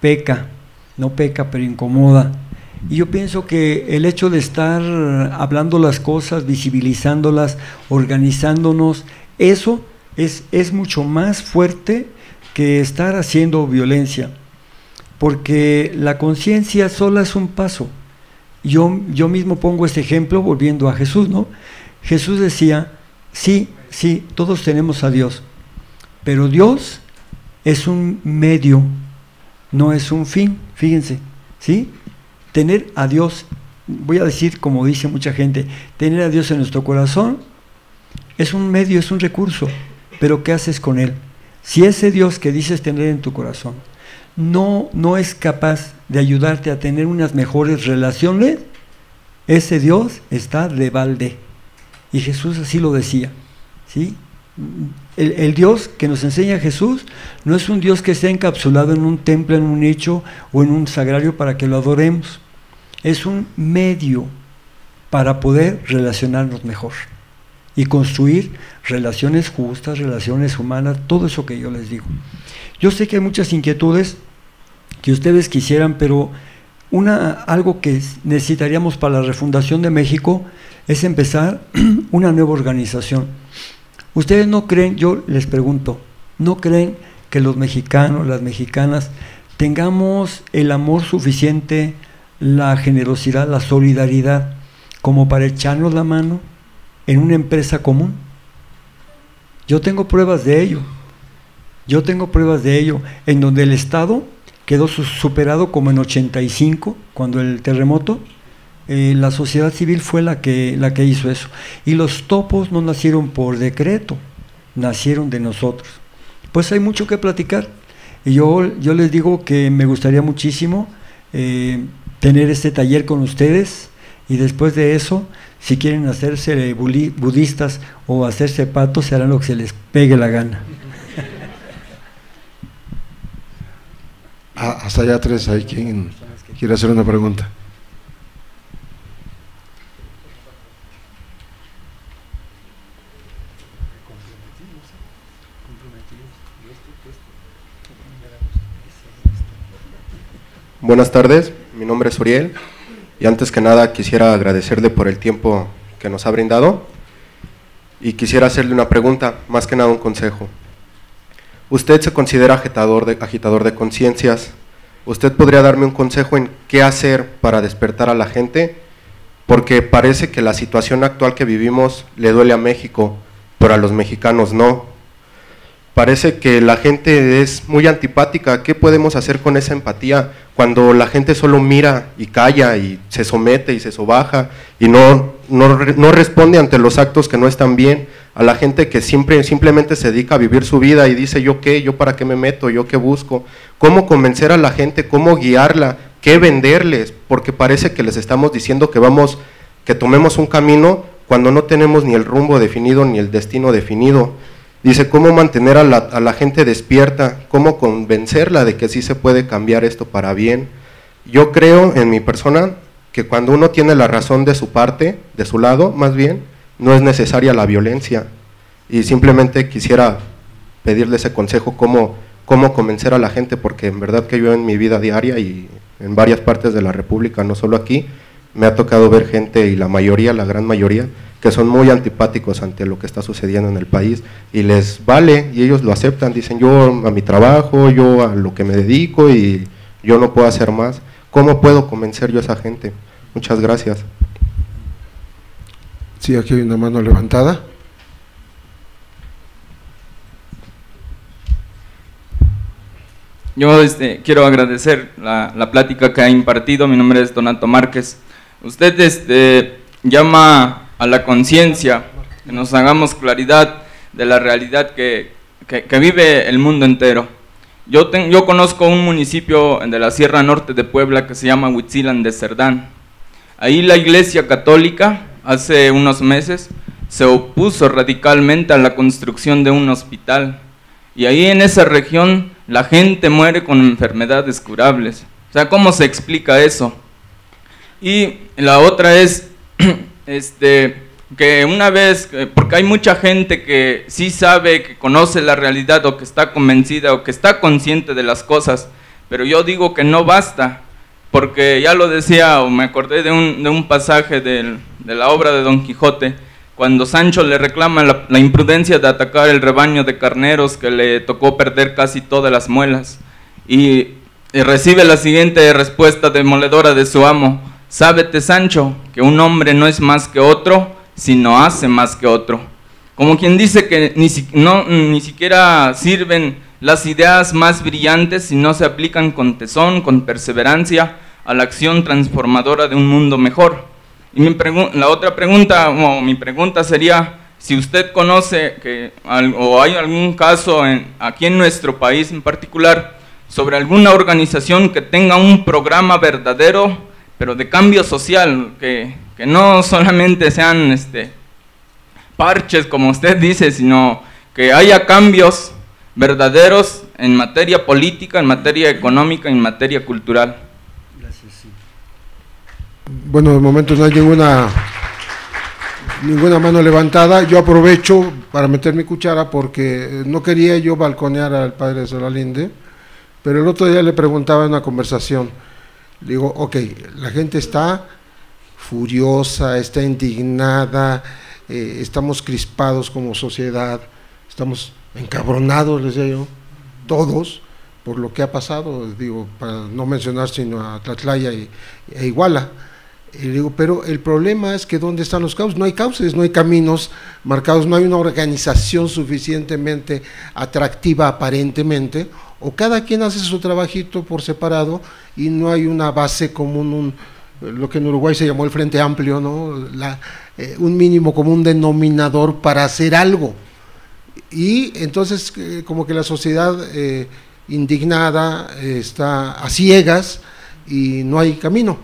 peca, no peca pero incomoda. Y yo pienso que el hecho de estar hablando las cosas, visibilizándolas, organizándonos, eso es, es mucho más fuerte que estar haciendo violencia, porque la conciencia sola es un paso. Yo, yo mismo pongo este ejemplo volviendo a Jesús, ¿no? Jesús decía, sí, sí, todos tenemos a Dios, pero Dios es un medio, no es un fin, fíjense, ¿sí? Tener a Dios, voy a decir como dice mucha gente, tener a Dios en nuestro corazón es un medio, es un recurso, pero ¿qué haces con él? Si ese Dios que dices tener en tu corazón no, no es capaz de ayudarte a tener unas mejores relaciones, ese Dios está de balde. Y Jesús así lo decía. ¿sí? El, Dios que nos enseña Jesús no es un Dios que esté encapsulado en un templo, en un nicho o en un sagrario para que lo adoremos. Es un medio para poder relacionarnos mejor y construir relaciones justas, relaciones humanas, todo eso que yo les digo. Yo sé que hay muchas inquietudes que ustedes quisieran, pero una, algo que necesitaríamos para la refundación de México es empezar una nueva organización. Ustedes no creen, yo les pregunto, ¿no creen que los mexicanos, las mexicanas, tengamos el amor suficiente, la generosidad, la solidaridad, como para echarnos la mano en una empresa común? Yo tengo pruebas de ello. Yo tengo pruebas de ello, en donde el Estado quedó superado como en 85, cuando el terremoto, eh, la sociedad civil fue la que, la que hizo eso. Y los topos no nacieron por decreto, nacieron de nosotros. Pues hay mucho que platicar. Y yo, yo les digo que me gustaría muchísimo eh, tener este taller con ustedes y después de eso, si quieren hacerse budistas o hacerse patos, se harán lo que se les pegue la gana. Ah, hasta allá tres, hay quien quiere hacer una pregunta. Buenas tardes, mi nombre es Uriel y antes que nada quisiera agradecerle por el tiempo que nos ha brindado y quisiera hacerle una pregunta, más que nada un consejo. Usted se considera agitador de, agitador de conciencias. ¿Usted podría darme un consejo en qué hacer para despertar a la gente? Porque parece que la situación actual que vivimos le duele a México, pero a los mexicanos no parece que la gente es muy antipática. ¿Qué podemos hacer con esa empatía cuando la gente solo mira y calla y se somete y se sobaja y no, no, responde ante los actos que no están bien? A la gente que siempre, simplemente se dedica a vivir su vida y dice yo qué, yo para qué me meto, yo qué busco. ¿Cómo convencer a la gente? ¿Cómo guiarla? ¿Qué venderles? Porque parece que les estamos diciendo que vamos, que tomemos un camino cuando no tenemos ni el rumbo definido ni el destino definido. Dice, ¿cómo mantener a la, gente despierta? ¿Cómo convencerla de que sí se puede cambiar esto para bien? Yo creo en mi persona que cuando uno tiene la razón de su parte, de su lado, más bien, no es necesaria la violencia. Y simplemente quisiera pedirle ese consejo, cómo, cómo convencer a la gente, porque en verdad que yo en mi vida diaria y en varias partes de la República, no solo aquí, me ha tocado ver gente, y la mayoría, la gran mayoría, que son muy antipáticos ante lo que está sucediendo en el país y les vale y ellos lo aceptan, dicen yo a mi trabajo, yo a lo que me dedico y yo no puedo hacer más. ¿Cómo puedo convencer yo a esa gente? Muchas gracias. Sí, aquí hay una mano levantada. Yo este, quiero agradecer la, la, plática que ha impartido. Mi nombre es Donato Márquez. Usted este, llama a la conciencia, que nos hagamos claridad de la realidad que, que, vive el mundo entero. Yo, yo conozco un municipio de la Sierra Norte de Puebla que se llama Huitzilan de Cerdán. Ahí la Iglesia Católica hace unos meses se opuso radicalmente a la construcción de un hospital. Y ahí en esa región la gente muere con enfermedades curables. O sea, ¿cómo se explica eso? Y la otra es este, que una vez, eh, porque hay mucha gente que sí sabe, que conoce la realidad o que está convencida o que está consciente de las cosas, pero yo digo que no basta, porque ya lo decía, o me acordé de un, pasaje de la obra de Don Quijote, cuando Sancho le reclama la, imprudencia de atacar el rebaño de carneros que le tocó perder casi todas las muelas, y recibe la siguiente respuesta demoledora de su amo, sábete Sancho, que un hombre no es más que otro, sino hace más que otro. Como quien dice que ni, no, ni siquiera sirven las ideas más brillantes si no se aplican con tesón, con perseverancia, a la acción transformadora de un mundo mejor. Y mi la otra pregunta, o mi pregunta sería, si usted conoce que, o hay algún caso aquí en nuestro país en particular, sobre alguna organización que tenga un programa verdadero, pero de cambio social, que, que no solamente sean este, parches, como usted dice, sino que haya cambios verdaderos en materia política, en materia económica, en materia cultural. Gracias. Bueno, de momento no hay ninguna ninguna mano levantada. Yo aprovecho para meter mi cuchara porque no quería yo balconear al padre Solalinde, pero el otro día le preguntaba en una conversación, digo, ok, la gente está furiosa, está indignada, eh, estamos crispados como sociedad, estamos encabronados, les decía yo, todos, por lo que ha pasado, digo, para no mencionar sino a Tlatlaya y, e Iguala. Y digo, pero el problema es que ¿dónde están los cauces? No hay cauces, no hay caminos marcados, no hay una organización suficientemente atractiva aparentemente, o cada quien hace su trabajito por separado y no hay una base común, un, lo que en Uruguay se llamó el Frente Amplio, ¿no? Eh, un mínimo común denominador para hacer algo. Y entonces eh, como que la sociedad eh, indignada está a ciegas y no hay camino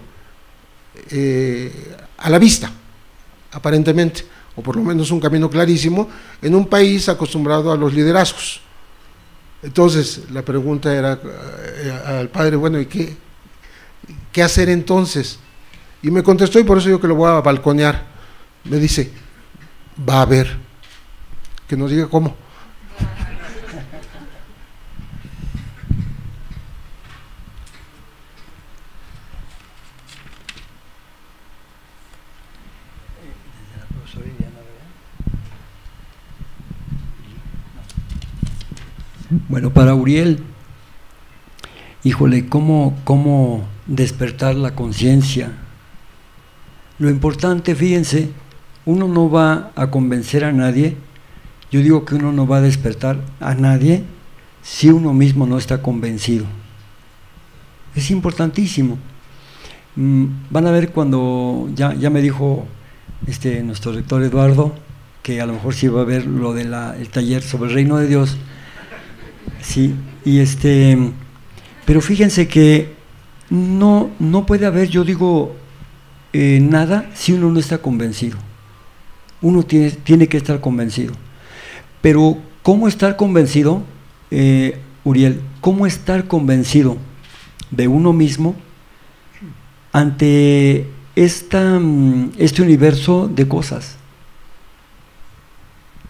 a la vista, aparentemente, o por lo menos un camino clarísimo, en un país acostumbrado a los liderazgos. Entonces la pregunta era al padre, bueno, ¿y qué, qué hacer entonces? Y me contestó, y por eso yo que lo voy a balconear, me dice, va a haber, que nos diga cómo. Bueno, para Uriel, híjole, ¿cómo, cómo despertar la conciencia? Lo importante, fíjense, uno no va a convencer a nadie, yo digo que uno no va a despertar a nadie si uno mismo no está convencido. Es importantísimo. Mm, van a ver cuando, ya, ya me dijo este, nuestro rector Eduardo, que a lo mejor sí va a ver lo del taller sobre el reino de Dios. Sí, y este, pero fíjense que no, no puede haber, yo digo, eh, nada si uno no está convencido. Uno tiene, tiene que estar convencido. Pero, ¿cómo estar convencido, eh, Uriel? ¿Cómo estar convencido de uno mismo ante esta, mm, este universo de cosas?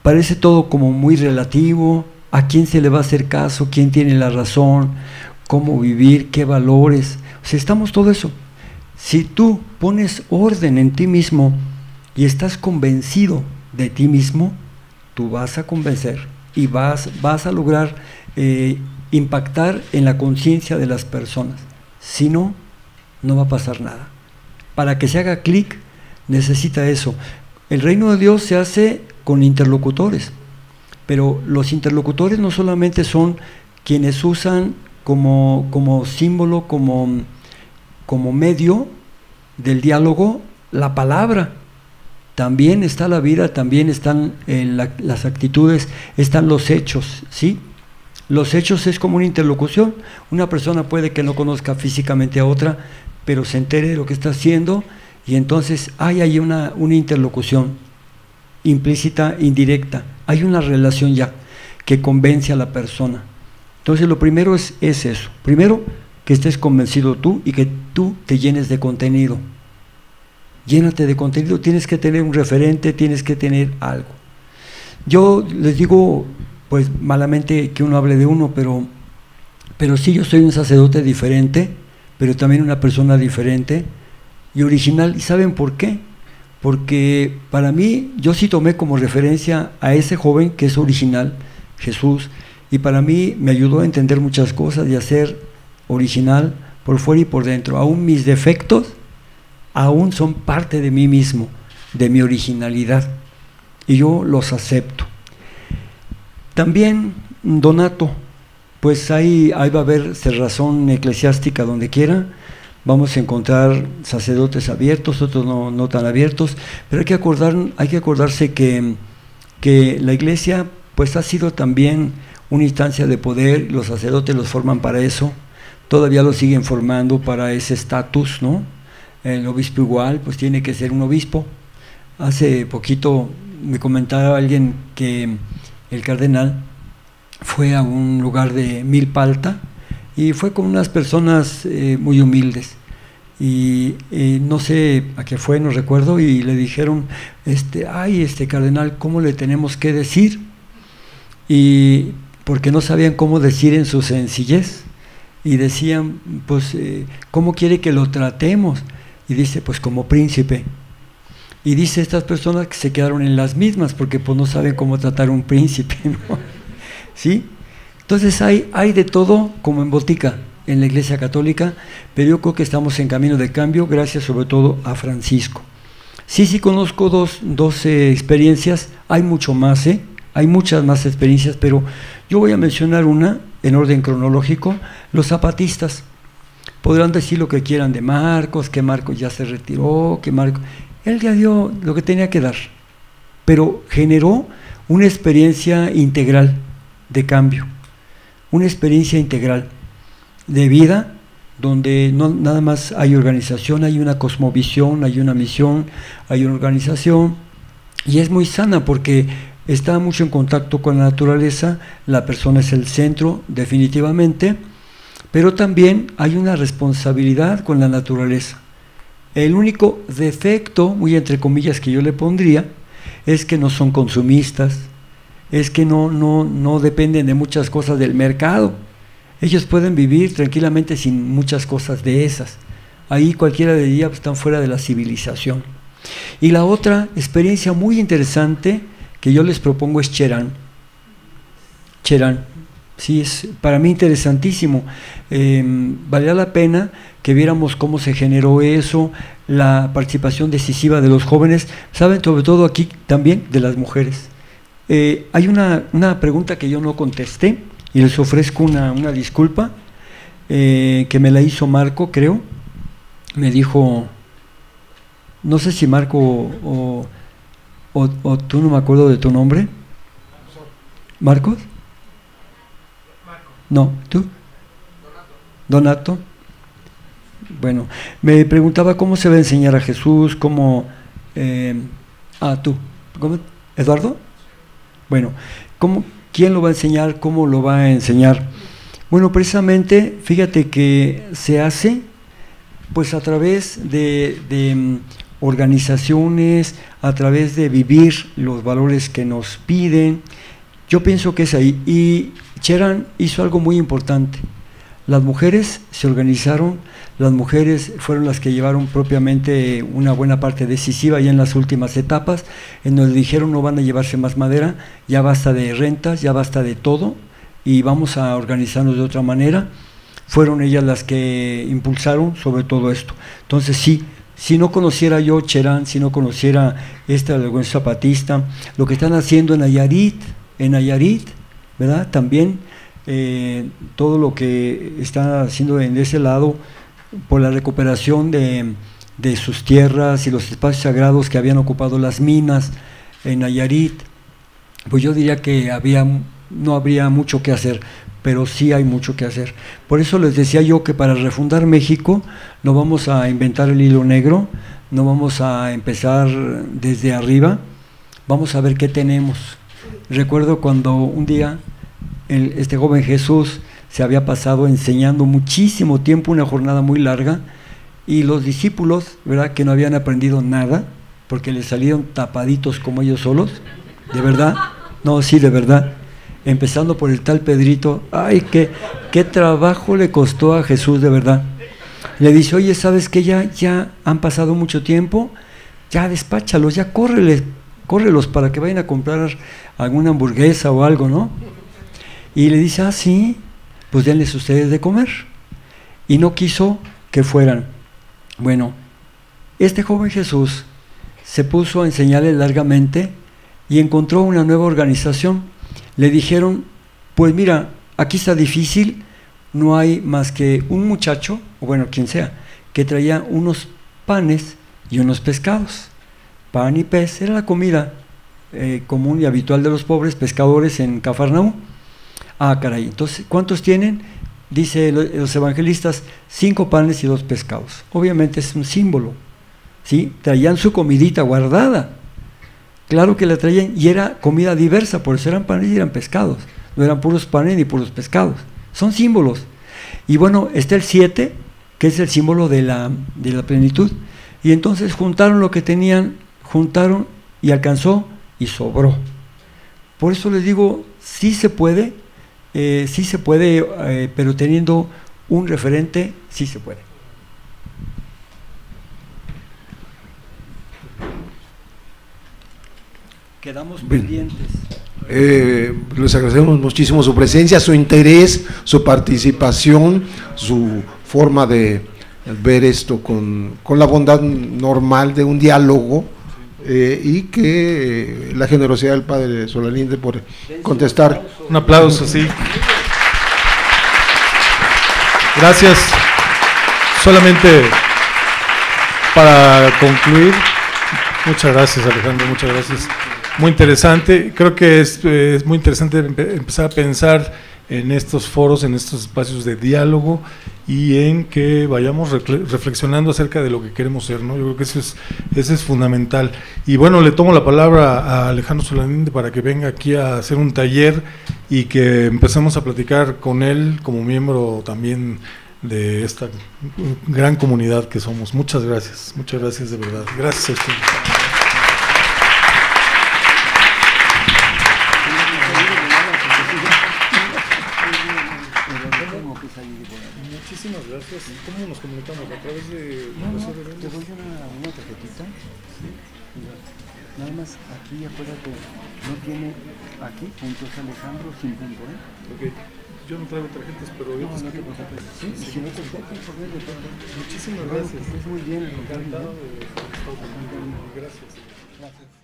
Parece todo como muy relativo, a quién se le va a hacer caso, quién tiene la razón, cómo vivir, qué valores. O sea, estamos todo eso. Si tú pones orden en ti mismo y estás convencido de ti mismo, tú vas a convencer y vas, vas a lograr eh, impactar en la conciencia de las personas. Si no, no va a pasar nada. Para que se haga clic, necesita eso. El reino de Dios se hace con interlocutores, pero los interlocutores no solamente son quienes usan como, como símbolo, como como medio del diálogo la palabra. También está la vida, también están eh, las actitudes, están los hechos, ¿sí? Los hechos es como una interlocución. Una persona puede que no conozca físicamente a otra, pero se entere de lo que está haciendo y entonces hay ahí una, una interlocución implícita, indirecta. Hay una relación ya que convence a la persona. Entonces lo primero es, es eso. Primero, que estés convencido tú y que tú te llenes de contenido. Llénate de contenido, tienes que tener un referente, tienes que tener algo. Yo les digo, pues malamente que uno hable de uno, pero, pero sí yo soy un sacerdote diferente pero también una persona diferente y original. ¿Y saben por qué? Porque para mí, yo sí tomé como referencia a ese joven que es original, Jesús, y para mí me ayudó a entender muchas cosas y a ser original por fuera y por dentro. Aún mis defectos, aún son parte de mí mismo, de mi originalidad, y yo los acepto. También Donato, pues ahí, ahí va a haber cerrazón eclesiástica donde quiera, vamos a encontrar sacerdotes abiertos, otros no, tan abiertos, pero hay que, acordar, hay que acordarse que, que la iglesia pues ha sido también una instancia de poder, los sacerdotes los forman para eso, todavía lo siguen formando para ese estatus, ¿no? El obispo igual, pues tiene que ser un obispo. Hace poquito me comentaba alguien que el cardenal fue a un lugar de Milpalta y fue con unas personas eh, muy humildes y no sé a qué fue, no recuerdo, y le dijeron, este, ay, este cardenal, ¿cómo le tenemos que decir? Y porque no sabían cómo decir en su sencillez, y decían, pues, eh, ¿cómo quiere que lo tratemos? Y dice, pues como príncipe. Y dice estas personas que se quedaron en las mismas porque pues no saben cómo tratar un príncipe, ¿no? ¿Sí? Entonces hay, hay de todo como en botica en la Iglesia Católica, pero yo creo que estamos en camino de cambio gracias sobre todo a Francisco. Sí, sí conozco dos, dos eh, experiencias, hay mucho más, ¿eh? hay muchas más experiencias, pero yo voy a mencionar una en orden cronológico, los zapatistas. Podrán decir lo que quieran de Marcos, que Marcos ya se retiró, que Marcos... Él ya dio lo que tenía que dar, pero generó una experiencia integral de cambio, una experiencia integral de vida donde no nada más hay organización, hay una cosmovisión, hay una misión, hay una organización y es muy sana porque está mucho en contacto con la naturaleza, la persona es el centro definitivamente, pero también hay una responsabilidad con la naturaleza. El único defecto, muy entre comillas, que yo le pondría, es que no son consumistas, es que no, no, no dependen de muchas cosas del mercado. Ellos pueden vivir tranquilamente sin muchas cosas de esas. Ahí cualquiera de ellas están fuera de la civilización. Y la otra experiencia muy interesante que yo les propongo es Cherán. Cherán, sí, es para mí interesantísimo. Eh, valía la pena que viéramos cómo se generó eso, la participación decisiva de los jóvenes, saben sobre todo aquí también de las mujeres. Eh, hay una, pregunta que yo no contesté y les ofrezco una, disculpa, eh, que me la hizo Marco, creo. Me dijo, no sé si Marco o, o tú no me acuerdo de tu nombre. ¿Marcos? No, ¿tú? Donato. Bueno, me preguntaba cómo se va a enseñar a Jesús, cómo... Eh, ah, tú. ¿Eduardo? Bueno, ¿cómo, ¿quién lo va a enseñar? ¿Cómo lo va a enseñar? Bueno, precisamente, fíjate que se hace pues a través de, de mm, organizaciones, a través de vivir los valores que nos piden. Yo pienso que es ahí. Y Cheran hizo algo muy importante. Las mujeres se organizaron las mujeres fueron las que llevaron propiamente una buena parte decisiva ya en las últimas etapas, en donde dijeron no van a llevarse más madera, ya basta de rentas, ya basta de todo y vamos a organizarnos de otra manera. Fueron ellas las que impulsaron sobre todo esto. Entonces sí, si no conociera yo Cherán, si no conociera esta buen zapatista, lo que están haciendo en Nayarit, en Nayarit, ¿verdad? También eh, todo lo que está haciendo en ese lado, por la recuperación de, sus tierras y los espacios sagrados que habían ocupado las minas en Nayarit, pues yo diría que había, no habría mucho que hacer, pero sí hay mucho que hacer. Por eso les decía yo que para refundar México no vamos a inventar el hilo negro, no vamos a empezar desde arriba, vamos a ver qué tenemos. Recuerdo cuando un día este joven Jesús se había pasado enseñando muchísimo tiempo, una jornada muy larga, y los discípulos, ¿verdad?, que no habían aprendido nada, porque les salieron tapaditos como ellos solos, de verdad, no, sí, de verdad, empezando por el tal Pedrito, ay, qué, qué trabajo le costó a Jesús, de verdad. Le dice, oye, ¿sabes que ya, ya han pasado mucho tiempo? Ya despáchalos, ya córreles, córrelos para que vayan a comprar alguna hamburguesa o algo, ¿no? Y le dice, ah, sí, pues denles ustedes de comer. Y no quiso que fueran. Bueno, este joven Jesús se puso a enseñarle largamente y encontró una nueva organización. Le dijeron, pues mira, aquí está difícil, no hay más que un muchacho, o bueno, quien sea, que traía unos panes y unos pescados. Pan y pez era la comida eh, común y habitual de los pobres pescadores en Cafarnaú. Ah, caray, entonces, ¿cuántos tienen? Dice los evangelistas, cinco panes y dos pescados. Obviamente es un símbolo. ¿sí? Traían su comidita guardada. Claro que la traían y era comida diversa, por eso eran panes y eran pescados. No eran puros panes ni puros pescados. Son símbolos. Y bueno, está el 7, que es el símbolo de la, de la plenitud. Y entonces juntaron lo que tenían, juntaron y alcanzó y sobró. Por eso les digo, sí se puede, eh, sí se puede, eh, pero teniendo un referente, sí se puede. Quedamos pendientes. Eh, les agradecemos muchísimo su presencia, su interés, su participación, su forma de ver esto con, con la bondad normal de un diálogo eh, y que eh, la generosidad del padre Solalinde por contestar. Un aplauso, sí. Gracias. Solamente para concluir, muchas gracias Alejandro, muchas gracias. Muy interesante, creo que es, es muy interesante empezar a pensar en estos foros, en estos espacios de diálogo y en que vayamos reflexionando acerca de lo que queremos ser, ¿no? Yo creo que eso es, eso es fundamental. Y bueno, le tomo la palabra a Alejandro Solaninde para que venga aquí a hacer un taller y que empecemos a platicar con él como miembro también de esta gran comunidad que somos. Muchas gracias, muchas gracias de verdad. Gracias a usted. Muchísimas gracias. ¿Cómo nos comunicamos? ¿A través de.? No, no, te doy una, una tarjetita. Sí. Nada más aquí, acuérdate, no tiene aquí puntos Alejandro sin punto, ¿eh? Ok. Yo no traigo tarjetas, pero yo no, no te preocupes. Sí, sí, si no te preocupes, por medio de Muchísimas gracias. Es muy bien. Encantado de estar Gracias. Gracias.